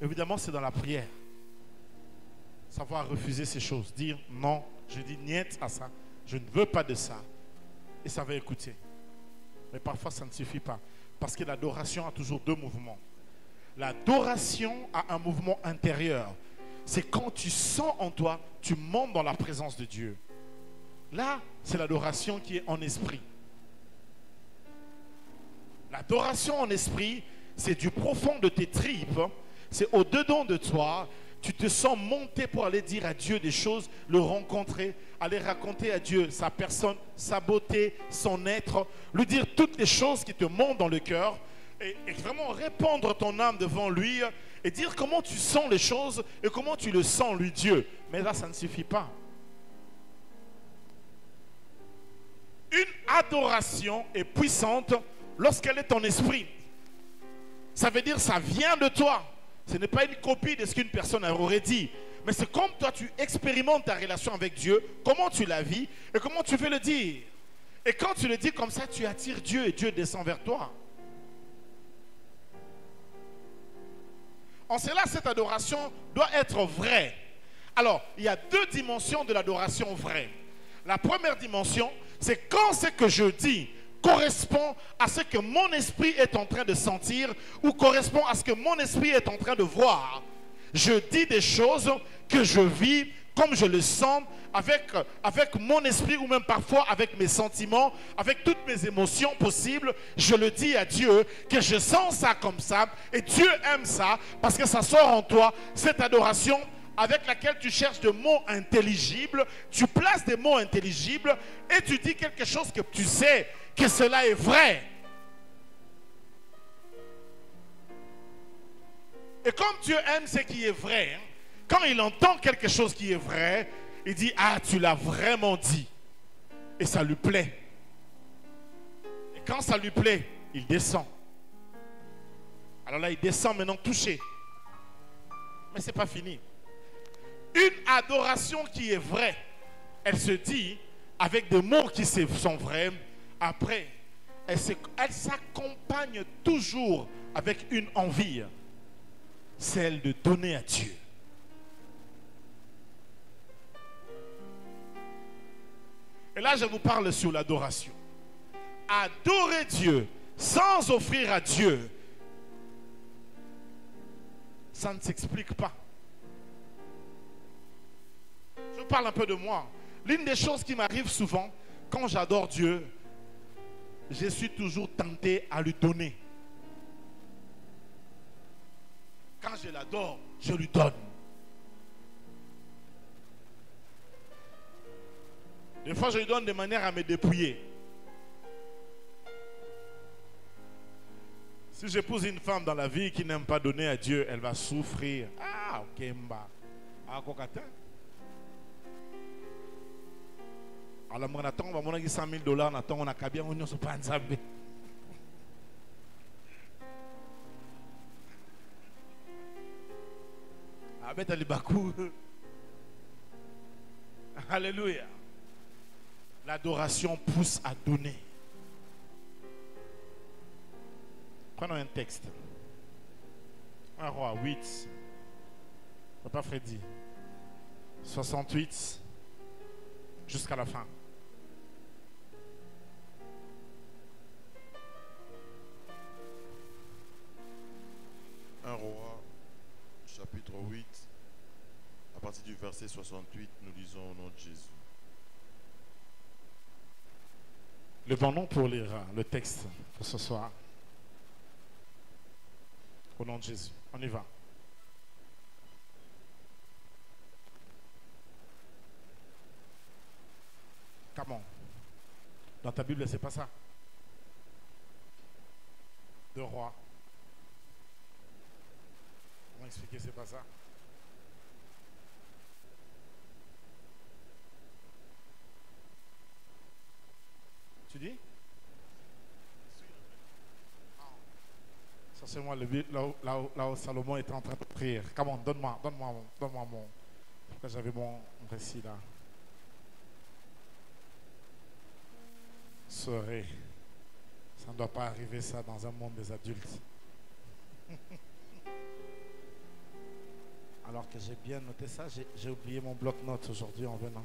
évidemment, c'est dans la prière. Savoir refuser ces choses, dire non, je dis niet à ça, je ne veux pas de ça, et ça va écouter. Mais parfois, ça ne suffit pas, parce que l'adoration a toujours deux mouvements. L'adoration a un mouvement intérieur. C'est quand tu sens en toi, tu montes dans la présence de Dieu. Là, c'est l'adoration qui est en esprit. L'adoration en esprit, c'est du profond de tes tripes, c'est au-dedans de toi. Tu te sens monter pour aller dire à Dieu des choses, le rencontrer, aller raconter à Dieu sa personne, sa beauté, son être, lui dire toutes les choses qui te montent dans le cœur et, et vraiment répandre ton âme devant lui et dire comment tu sens les choses et comment tu le sens, lui, Dieu. Mais là, ça ne suffit pas. Une adoration est puissante lorsqu'elle est en esprit. Ça veut dire ça vient de toi. Ce n'est pas une copie de ce qu'une personne aurait dit. Mais c'est comme toi, tu expérimentes ta relation avec Dieu, comment tu la vis et comment tu veux le dire. Et quand tu le dis comme ça, tu attires Dieu et Dieu descend vers toi. En cela, cette adoration doit être vraie. Alors, il y a deux dimensions de l'adoration vraie. La première dimension, c'est quand ce que je dis correspond à ce que mon esprit est en train de sentir ou correspond à ce que mon esprit est en train de voir. Je dis des choses que je vis comme je le sens avec, mon esprit ou même parfois avec mes sentiments, avec toutes mes émotions possibles. Je le dis à Dieu que je sens ça comme ça et Dieu aime ça parce que ça sort en toi, cette adoration avec laquelle tu cherches des mots intelligibles, tu places des mots intelligibles et tu dis quelque chose que tu sais que cela est vrai. Et comme Dieu aime ce qui est vrai, hein, quand il entend quelque chose qui est vrai, il dit, ah, tu l'as vraiment dit. Et ça lui plaît. Et quand ça lui plaît, il descend. Alors là, il descend maintenant touché. Mais ce n'est pas fini. Une adoration qui est vraie, elle se dit avec des mots qui sont vrais. Après, elle s'accompagne toujours avec une envie, celle de donner à Dieu. Et là, je vous parle sur l'adoration. Adorer Dieu sans offrir à Dieu, ça ne s'explique pas. Parle un peu de moi. L'une des choses qui m'arrive souvent, quand j'adore Dieu, je suis toujours tenté à lui donner. Quand je l'adore, je lui donne. Des fois, je lui donne de manière à me dépouiller. Si j'épouse une femme dans la vie qui n'aime pas donner à Dieu, elle va souffrir. Ah, ok, mba. Ah. Alors, on va 100 000 dollars, on attend, on a bien, on ne se pas Abet Alibakou. Alléluia. L'adoration pousse à donner. Prenons un texte. Un roi 8. Papa Freddy. 68 jusqu'à la fin. Partir du verset 68, nous lisons au nom de Jésus. Le bon nom pour lire hein, le texte pour ce soir. Au nom de Jésus. On y va. Comment Dans ta Bible, c'est pas ça. De roi. Comment expliquer c'est pas ça? Tu dis? Ça c'est moi le, où, là, où, Salomon était en train de prier. Comment donne-moi, donne-moi, donne-moi mon. J'avais mon récit là. Serait. Ça ne doit pas arriver ça dans un monde des adultes. Alors que j'ai bien noté ça, j'ai oublié mon bloc-notes aujourd'hui en venant.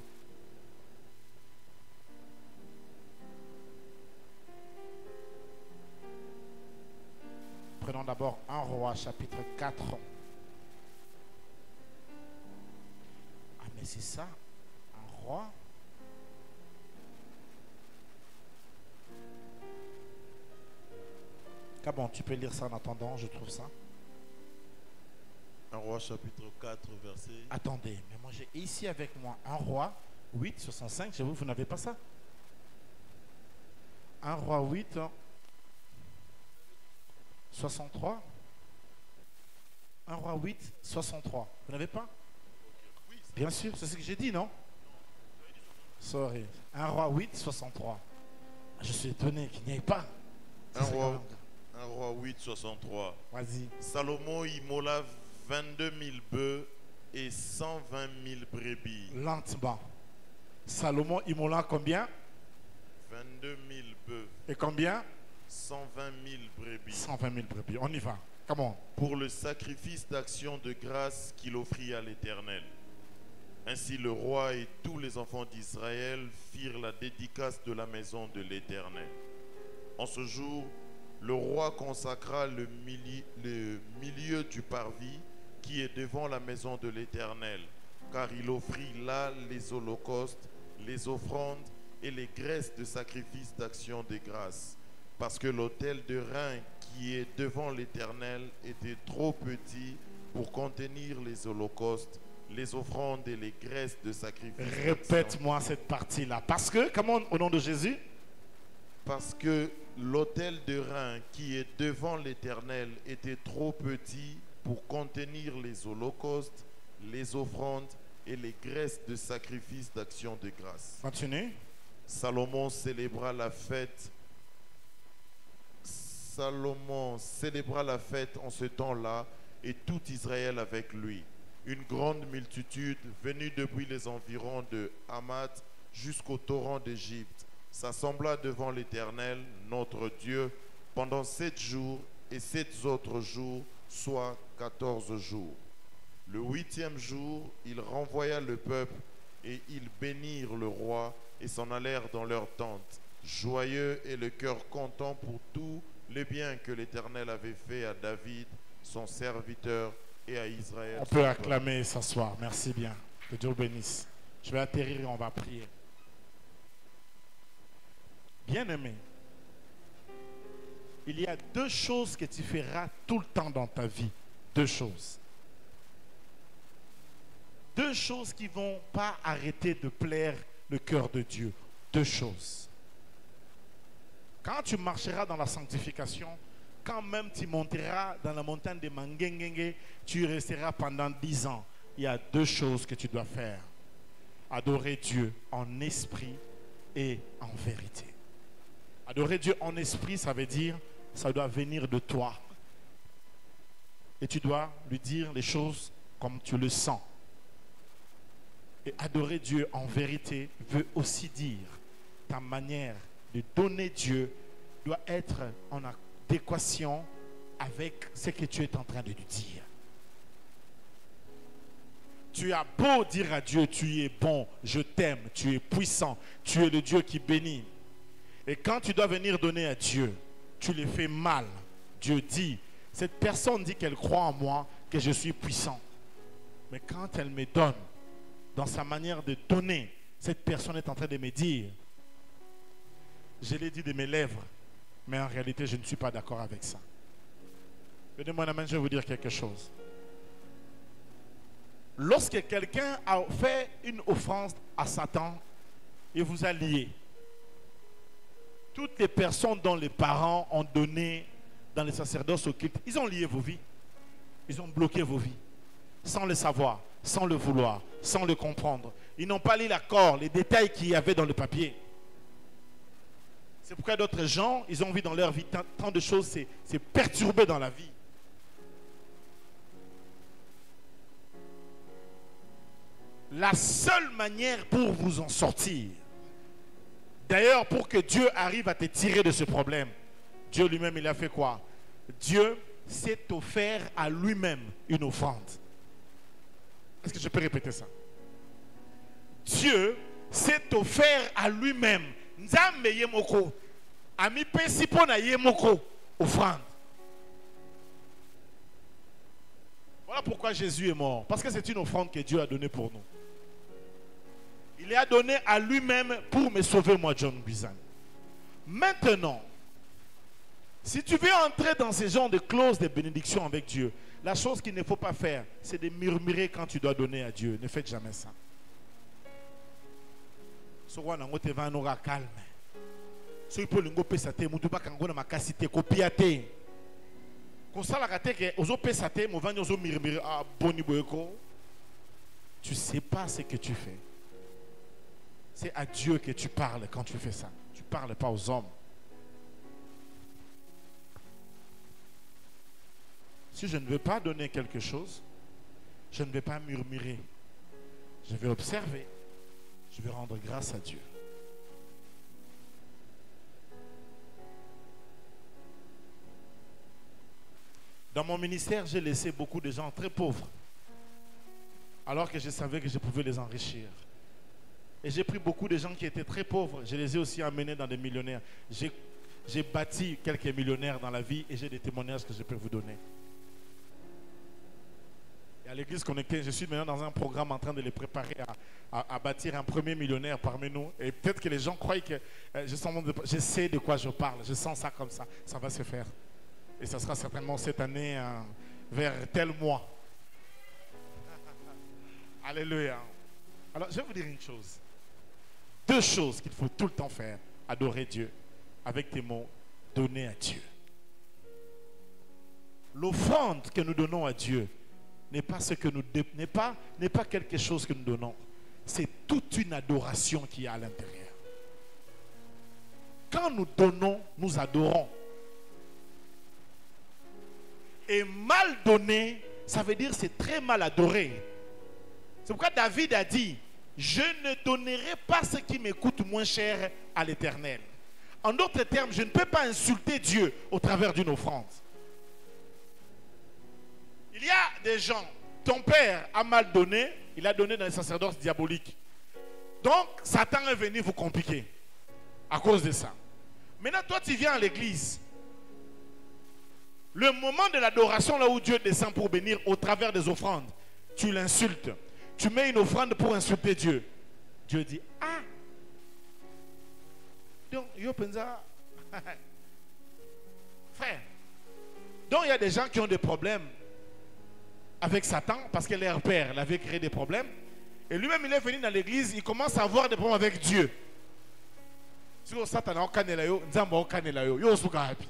Prenons d'abord un roi, chapitre 4. Ah, mais c'est ça, un roi. Comment tu peux lire ça en attendant, je trouve ça. Un roi, chapitre 4, verset. Attendez, mais moi j'ai ici avec moi un roi 8, 65. Chez vous, vous n'avez pas ça Un roi 8, 63 Un roi 8, 63. Vous n'avez pas? Bien sûr, c'est ce que j'ai dit, non? Sorry. Un roi 8, 63. Je suis étonné qu'il n'y ait pas. Un roi, un roi 8, 63. Vas-y. Salomon immola 22 000 bœufs et 120 000 brebis. Lentement. Salomon immola combien? 22 000 bœufs. Et combien? 120 000 brebis. 120 000 brebis. On y va. Comment Pour le sacrifice d'action de grâce qu'il offrit à l'Éternel. Ainsi le roi et tous les enfants d'Israël firent la dédicace de la maison de l'Éternel. En ce jour, le roi consacra le, mili le milieu du parvis qui est devant la maison de l'Éternel, car il offrit là les holocaustes, les offrandes et les graisses de sacrifice d'action de grâce parce que l'autel de rein qui est devant l'Éternel était trop petit pour contenir les holocaustes, les offrandes et les graisses de sacrifice. Répète-moi cette partie-là. Parce que, comment, au nom de Jésus Parce que l'autel de rein qui est devant l'Éternel était trop petit pour contenir les holocaustes, les offrandes et les graisses de sacrifice d'action de grâce. Continue. Salomon célébra la fête Salomon célébra la fête en ce temps-là et tout Israël avec lui. une grande multitude venue depuis les environs de Hamad jusqu'au torrent d'Égypte s'assembla devant l'Éternel, notre Dieu, pendant sept jours et sept autres jours, soit quatorze jours. Le huitième jour, il renvoya le peuple et ils bénirent le roi et s'en allèrent dans leurs tentes, joyeux et le cœur content pour tous les biens que l'Éternel avait fait à David, son serviteur, et à Israël. On peut acclamer et s'asseoir. Merci bien. Que Dieu bénisse. Je vais atterrir et on va prier. Bien-aimé, il y a deux choses que tu feras tout le temps dans ta vie. Deux choses. Deux choses qui vont pas arrêter de plaire le cœur de Dieu. Deux choses. Quand tu marcheras dans la sanctification, quand même tu monteras dans la montagne de Mangengenge, tu resteras pendant dix ans. Il y a deux choses que tu dois faire. Adorer Dieu en esprit et en vérité. Adorer Dieu en esprit, ça veut dire, ça doit venir de toi. Et tu dois lui dire les choses comme tu le sens. Et adorer Dieu en vérité veut aussi dire ta manière de donner Dieu doit être en adéquation avec ce que tu es en train de lui dire. Tu as beau dire à Dieu, tu es bon, je t'aime, tu es puissant, tu es le Dieu qui bénit. Et quand tu dois venir donner à Dieu, tu le fais mal. Dieu dit, cette personne dit qu'elle croit en moi, que je suis puissant. Mais quand elle me donne, dans sa manière de donner, cette personne est en train de me dire, je l'ai dit de mes lèvres, mais en réalité, je ne suis pas d'accord avec ça. Donnez-moi la je vais vous dire quelque chose. Lorsque quelqu'un a fait une offrande à Satan et vous a lié, toutes les personnes dont les parents ont donné dans les sacerdoces occultes, ils ont lié vos vies. Ils ont bloqué vos vies. Sans le savoir, sans le vouloir, sans le comprendre. Ils n'ont pas lu l'accord, les détails qu'il y avait dans le papier. C'est pourquoi d'autres gens, ils ont vu dans leur vie tant, de choses, c'est perturbé dans la vie. La seule manière pour vous en sortir, d'ailleurs pour que Dieu arrive à te tirer de ce problème, Dieu lui-même, il a fait quoi? Dieu s'est offert à lui-même une offrande. Est-ce que je peux répéter ça? Dieu s'est offert à lui-même. Nzambe ye moko. Ami pesi mpo na ye moko. Offrande. Voilà pourquoi Jésus est mort. Parce que c'est une offrande que Dieu a donnée pour nous. Il a donné à lui-même pour me sauver, moi, John Bizan. Maintenant, si tu veux entrer dans ce genre de clauses de bénédiction avec Dieu, la chose qu'il ne faut pas faire, c'est de murmurer quand tu dois donner à Dieu. Ne faites jamais ça. Soko wana yango te vana noka calme. Soki mpo olingi opesa te motu bakango na makasi te kopia te. Kosalaka te ke ozopesa te movandi ozomirimiri ah, boni boyeko tu sais pas ce que tu fais. C'est à Dieu que tu parles quand tu fais ça. Tu parles pas aux hommes. Si je ne veux pas donner quelque chose je ne vais pas murmurer. Je vais observer je vais rendre grâce à Dieu. Dans mon ministère, j'ai laissé beaucoup de gens très pauvres, alors que je savais que je pouvais les enrichir. Et j'ai pris beaucoup de gens qui étaient très pauvres, je les ai aussi amenés dans des millionnaires. J'ai bâti quelques millionnaires dans la vie et j'ai des témoignages que je peux vous donner. À l'église connectée, je suis maintenant dans un programme en train de les préparer à, à- bâtir un premier millionnaire parmi nous. Et peut-être que les gens croient que euh, je, sens je sais de quoi je parle. Je sens ça comme ça. Ça va se faire. Et ça sera certainement cette année, euh, vers tel mois. Alléluia. Alors, je vais vous dire une chose. Deux choses qu'il faut tout le temps faire. Adorer Dieu avec tes mots, donner à Dieu. L'offrande que nous donnons à Dieu n'est pas quelque chose que nous donnons. C'est toute une adoration qui est à l'intérieur. Quand nous donnons, nous adorons. Et mal donner, ça veut dire c'est très mal adoré. C'est pourquoi David a dit, je ne donnerai pas ce qui me coûte moins cher à l'Éternel. En d'autres termes, je ne peux pas insulter Dieu au travers d'une offrande. Il y a des gens, ton père a mal donné, il a donné dans le sacerdoce diabolique. Donc, Satan est venu vous compliquer à cause de ça. Maintenant, toi, tu viens à l'église. Le moment de l'adoration, là où Dieu descend pour bénir au travers des offrandes, tu l'insultes. Tu mets une offrande pour insulter Dieu. Dieu dit Ah Donc, yo pensa. Frère. Donc, il y a des gens qui ont des problèmes avec Satan parce que leur père l'avait créé des problèmes. Et lui-même, il est venu dans l'église, il commence à avoir des problèmes avec Dieu. Si Satan okanela yo, nzamba okanela yo, yo suka happy?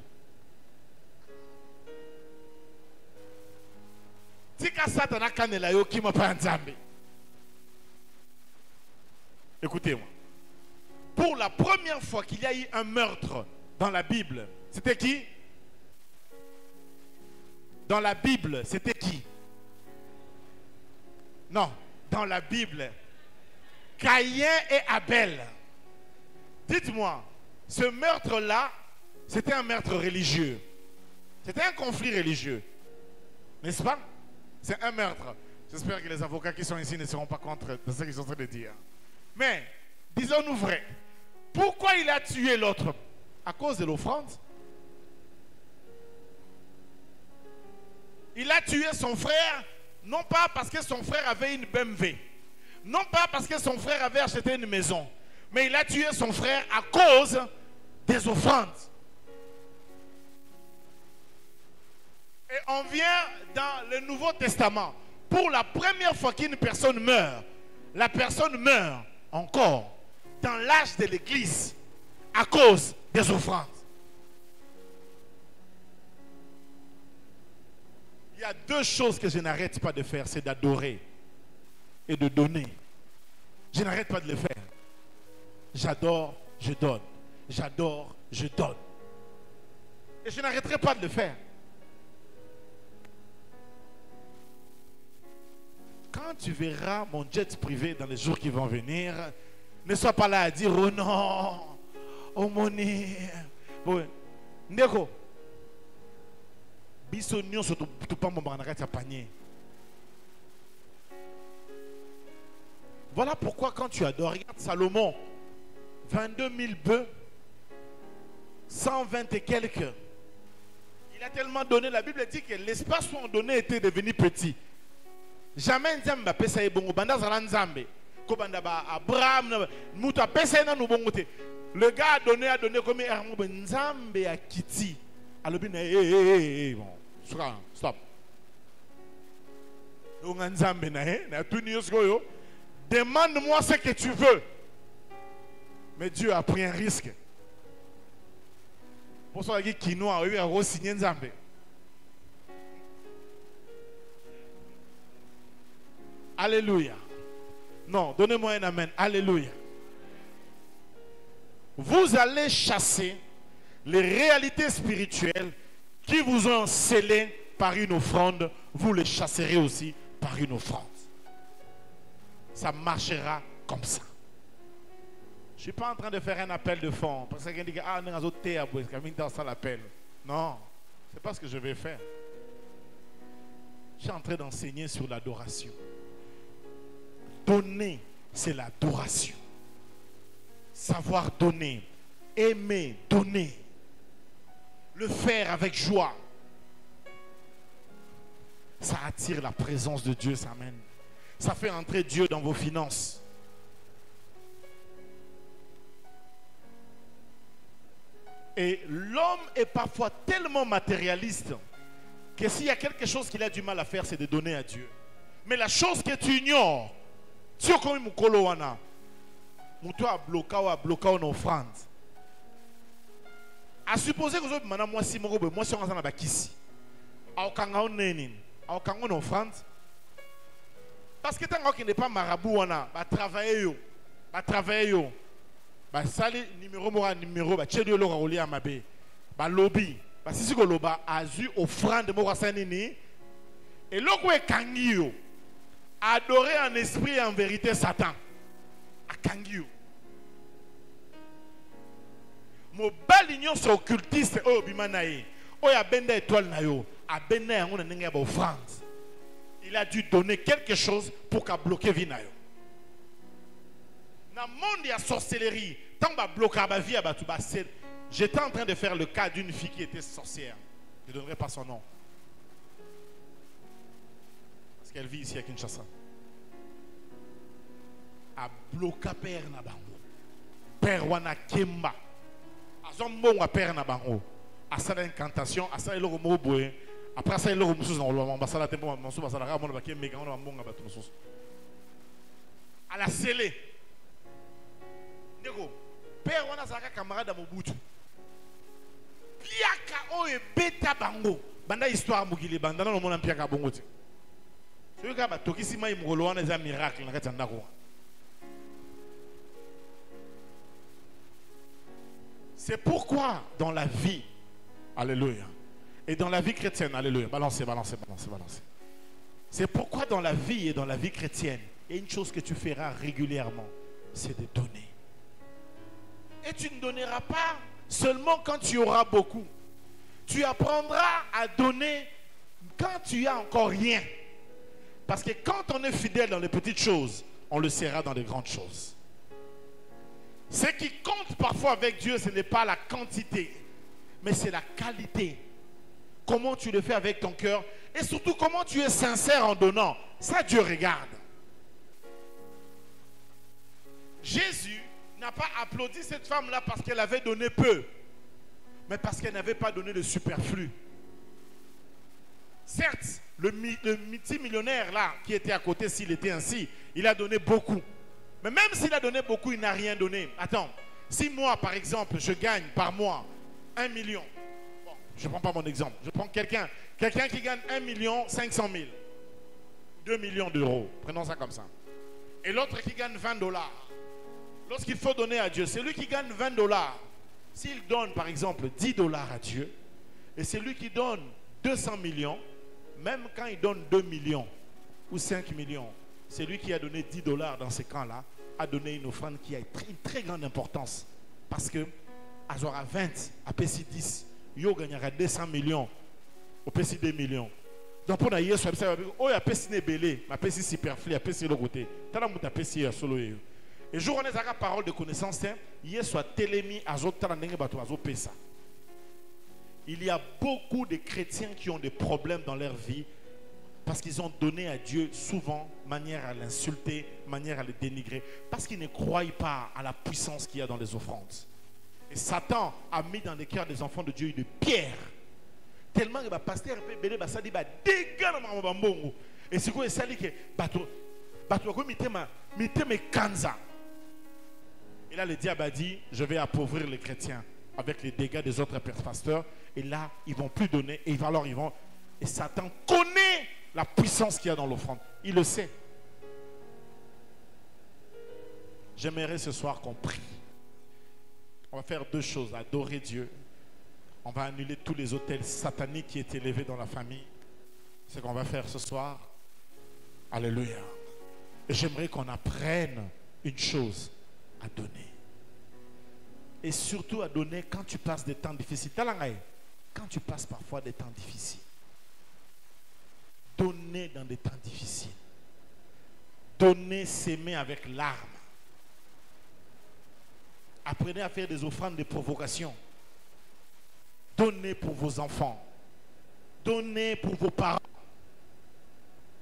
tika Satan akanela yo kima pa nzambe? Écoutez-moi. Pour la première fois qu'il y a eu un meurtre dans la Bible, c'était qui? Dans la Bible, c'était qui? Non, dans la Bible, Caïn et Abel. Dites-moi, ce meurtre-là, c'était un meurtre religieux. C'était un conflit religieux. N'est-ce pas? C'est un meurtre. J'espère que les avocats qui sont ici ne seront pas contre ce qu'ils sont en train de dire. Mais, disons-nous vrai, pourquoi il a tué l'autre? À cause de l'offrande? Il a tué son frère, non pas parce que son frère avait une BMW, non pas parce que son frère avait acheté une maison, mais il a tué son frère à cause des offrandes. Et on vient dans le Nouveau Testament. Pour la première fois qu'une personne meurt, la personne meurt encore dans l'âge de l'Église à cause des offrandes. Il y a deux choses que je n'arrête pas de faire, c'est d'adorer et de donner. Je n'arrête pas de le faire. J'adore, je donne. J'adore, je donne. Et je n'arrêterai pas de le faire. Quand tu verras mon jet privé dans les jours qui vont venir, ne sois pas là à dire oh non, oh moni. Bon, ndeko. Biso nyonso tu pas mon banakati panier. Voilà pourquoi quand tu adores, regarde Salomon, 22 000 bœufs, 120 et quelques. Il a tellement donné, la Bible dit que l'espace où on donnait était devenu petit. Jamais Nzambe apesa ye bongo banda zala Nzambe. Ko banda ba Abraham mutu apesa ye nanu bongo te. Le gars a donné a donné comme ermo ben Nzambe a kiti. Alobi na eh eh eh bon. Stop. Yosko Demande-moi ce que tu veux. Mais Dieu a pris un risque. Alléluia. Non, donnez-moi un amen. Alléluia. Vous allez chasser les réalités spirituelles qui vous ont scellé par une offrande. Vous les chasserez aussi par une offrande. Ça marchera comme ça. Je ne suis pas en train de faire un appel de fond. Parce que quelqu'un dit Ah, nous avons dans ça l'appel. Non, ce n'est pas ce que je vais faire. Je suis en train d'enseigner sur l'adoration. Donner, c'est l'adoration. Savoir donner, aimer, donner. Le faire avec joie. Ça attire la présence de Dieu, ça. Ça fait entrer Dieu dans vos finances. Et l'homme est parfois tellement matérialiste que s'il y a quelque chose qu'il a du mal à faire, c'est de donner à Dieu. Mais la chose que tu ignores, tu es comme mukolo wana, muto a bloqué ou a bloqué une offrande. À supposer que vous avez moi si moko moi si on a na bakisi. A okanga oneni, a okanga une offrande. Parce que tant qu'il n'est pas marabout wana, ba travailler yo, ba travailler yo. basali numéro moko ya numéro batyeli eloko kolia mabe balobi basisi koloba azwi offrande moko asali nini eloko oyo ekangi yo adorer en esprit et en vérité Satan. Akangi yo. Mobali nyonso occultiste oyo obima na ye oyo abenda étoile na yo abenda yango na ndenge ya baoffrande il a dû donner quelque chose pour kabloke vie na yo. Na monde ya sorcellerie ntango bablokaka bavie ya bato basel j'étais en train de faire le cas d'une fille qui était sorcière. Je ne donnerai pas son nom. Parce qu'elle vit ici à Kinshasa abloka père na bango père wana kemba azombongwa père na bango asala incantation asala eloko boye après asala eloko mosusu na koloma basala te mpo mosusu basalaka mona bakemeka wana bambonga bato mosusu ala sele ndeko père wana camarade ya mobutu bango banda histoire mokili ebanda nano omona mpiaka bongo te mai wana miracle na kati ya ndako C'est pourquoi dans la vie, alléluia, et dans la vie chrétienne, alléluia, balancez, balancez, balancez, balancez. C'est pourquoi dans la vie et dans la vie chrétienne, il y a une chose que tu feras régulièrement, c'est de donner. Et tu ne donneras pas seulement quand tu auras beaucoup. Tu apprendras à donner quand tu as encore rien. Parce que quand on est fidèle dans les petites choses, on le sera dans les grandes choses. Ce qui compte parfois avec Dieu, ce n'est pas la quantité, mais c'est la qualité. Comment tu le fais avec ton cœur et surtout comment tu es sincère en donnant. Ça, Dieu regarde. Jésus n'a pas applaudi cette femme-là parce qu'elle avait donné peu, mais parce qu'elle n'avait pas donné de superflu. Certes, le, le multimillionnaire là qui était à côté, s'il était ainsi, il a donné beaucoup. Mais même s'il a donné beaucoup, il n'a rien donné. Attends, si moi, par exemple, je gagne par mois un million, bon, je ne prends pas mon exemple, je prends quelqu'un, quelqu'un qui gagne 1 million 500 000, 2 millions d'euros, prenons ça comme ça. Et l'autre qui gagne 20 dollars. Lorsqu'il faut donner à Dieu, c'est lui qui gagne 20 dollars. S'il donne, par exemple, 10 dollars à Dieu, et c'est lui qui donne 200 millions, même quand il donne 2 millions ou 5 millions, c'est lui qui a donné 10 dollars dans ces camps-là, a donné une offrande qui a une très grande importance. Parce que, à 20, à PC 10, yo gagnera 200 millions, au PC 2 millions. Donc, pour nous, oh, ya PC ne belé, ma PC superflu, ya PC le côté. Tala muta PC ya solo. Et jour on est à parole de connaissance, hier soit télémi à zotala nenge bato azo pesa. Il y a beaucoup de chrétiens qui ont des problèmes dans leur vie parce qu'ils ont donné à Dieu souvent manière à l'insulter, manière à le dénigrer, parce qu'ils ne croient pas à la puissance qu'il y a dans les offrandes. Et Satan a mis dans les cœurs des enfants de Dieu une pierre. Tellement que le pasteur Bélé Bassadi va dégager dans bambongo. Et c'est quoi ça dit que. Et là le diable a dit je vais appauvrir les chrétiens avec les dégâts des autres pasteurs et là ils vont plus donner et alors ils vont et Satan connaît la puissance qu'il y a dans l'offrande. Il le sait. J'aimerais ce soir qu'on prie. On va faire deux choses. Adorer Dieu. On va annuler tous les hôtels sataniques qui étaient élevés dans la famille. C'est ce qu'on va faire ce soir. Alléluia. Et j'aimerais qu'on apprenne une chose à donner. Et surtout à donner quand tu passes des temps difficiles. Quand tu passes parfois des temps difficiles donner dans des temps difficiles. Donner, s'aimer avec larmes. Apprenez à faire des offrandes de provocation. Donnez pour vos enfants. Donnez pour vos parents.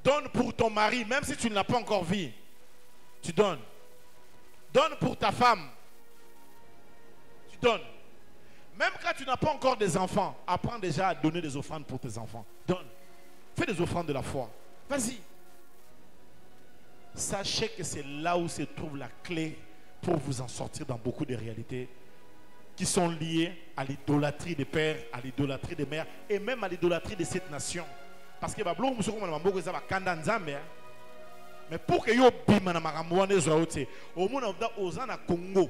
Donne pour ton mari, même si tu ne l'as pas encore vu. Tu donnes. Donne pour ta femme. Tu donnes. Même quand tu n'as pas encore des enfants, apprends déjà à donner des offrandes pour tes enfants. Donne. Fais des offrandes de la foi. Vas-y. Sachez que c'est là où se trouve la clé pour vous en sortir dans beaucoup de réalités qui sont liées à l'idolâtrie des pères, à l'idolâtrie des mères et même à l'idolâtrie de cette nation. Parce que mais pour que yo bima na makambo wana ezwa yo te omona oda oza na congo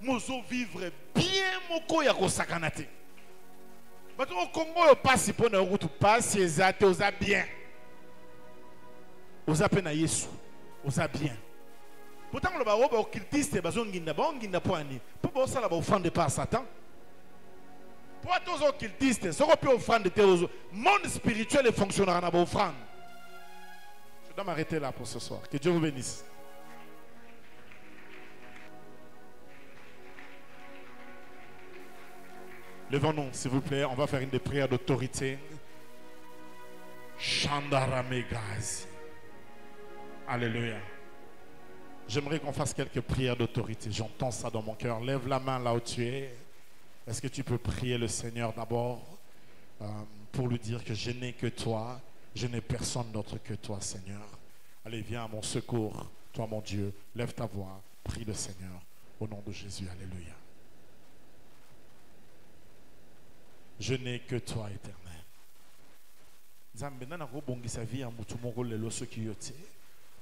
mozovivre bien moko ya bato au congo oyo pasi mpo na kutu pasi eza te oza bien. Oza mpe na yesu oza bien. Pourtant oloba oyo baoccultiste bazonginda baonginda mpo ani mpo baosala baofrande pa ya satan. Mpo ata oza occultiste soko mpe ofrande te ozo monde spirituel efonctionnera na baofrande je dois m'arrêter là pour ce soir. Que dieu vous bénisse Levons-nous, s'il vous plaît. On va faire une des prières d'autorité. Shandaramegazi. Alléluia. J'aimerais qu'on fasse quelques prières d'autorité. J'entends ça dans mon cœur. Lève la main là où tu es. Est-ce que tu peux prier le Seigneur d'abord euh, pour lui dire que je n'ai que toi, je n'ai personne d'autre que toi, Seigneur? Allez, viens à mon secours, toi mon Dieu. Lève ta voix, prie le Seigneur au nom de Jésus. Alléluia. Je n'ai que toi, éternel.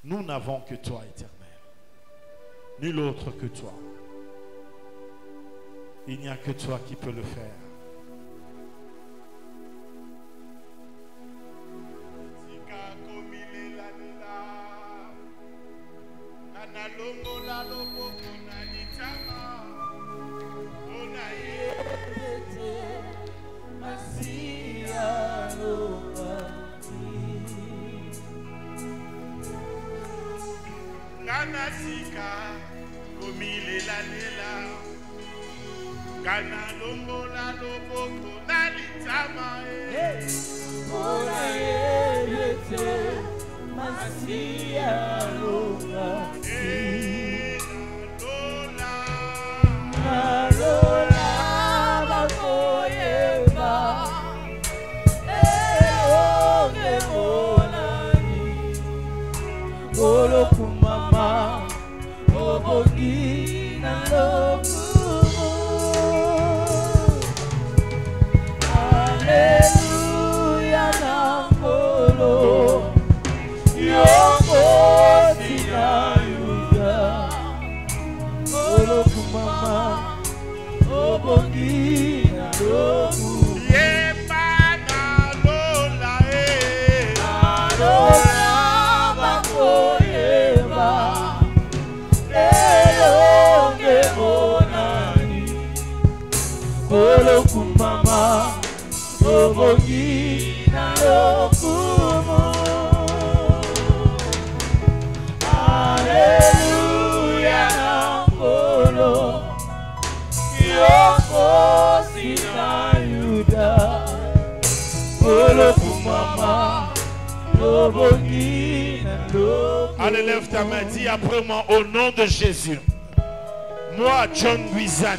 Nous n'avons que toi, éternel. Nul autre que toi. Il n'y a que toi qui peux le faire. Lève ta main, dis après moi au nom de Jésus. Moi, John Guizan,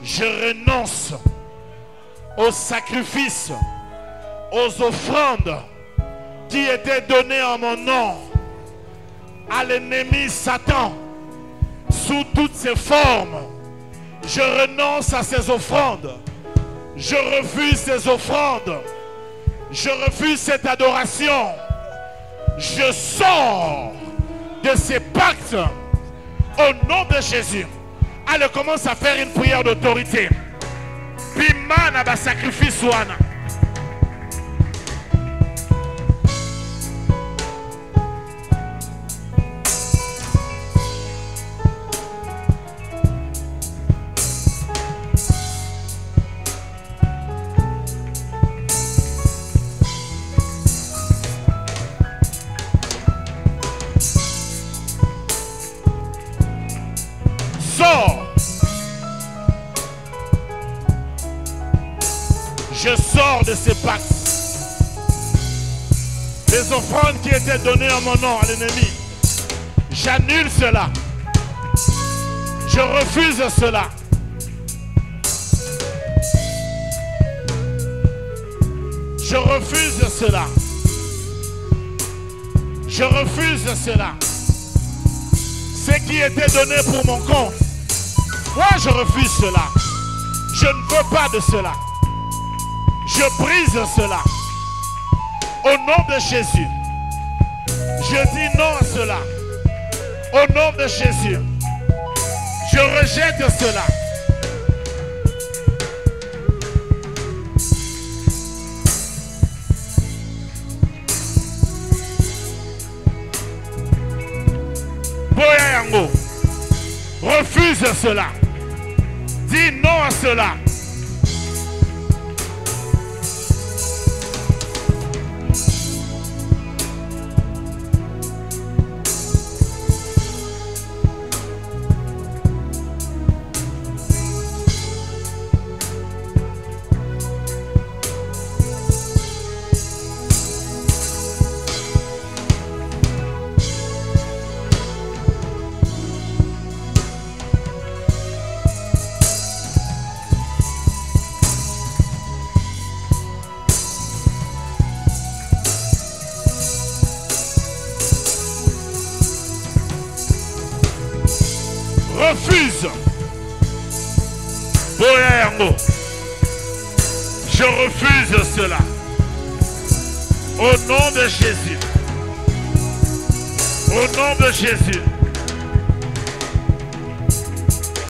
je renonce aux sacrifices, aux offrandes qui étaient données en mon nom à l'ennemi Satan sous toutes ses formes. Je renonce à ces offrandes. Je refuse ces offrandes. Je refuse cette adoration je sors de ces pactes au nom de Jésus. Allez, commence à faire une prière d'autorité. Bimana ba sacrifice wana. De ces pactes. Les offrandes qui étaient données en mon nom à l'ennemi. J'annule cela. Je refuse cela. Je refuse cela. Je refuse cela. Ce qui était donné pour mon compte. Moi, je refuse cela. Je ne veux pas de cela. Je brise cela. Au nom de Jésus. Je dis non à cela. Au nom de Jésus. Je rejette cela. Boyango, refuse cela. Dis non à cela. Au nom de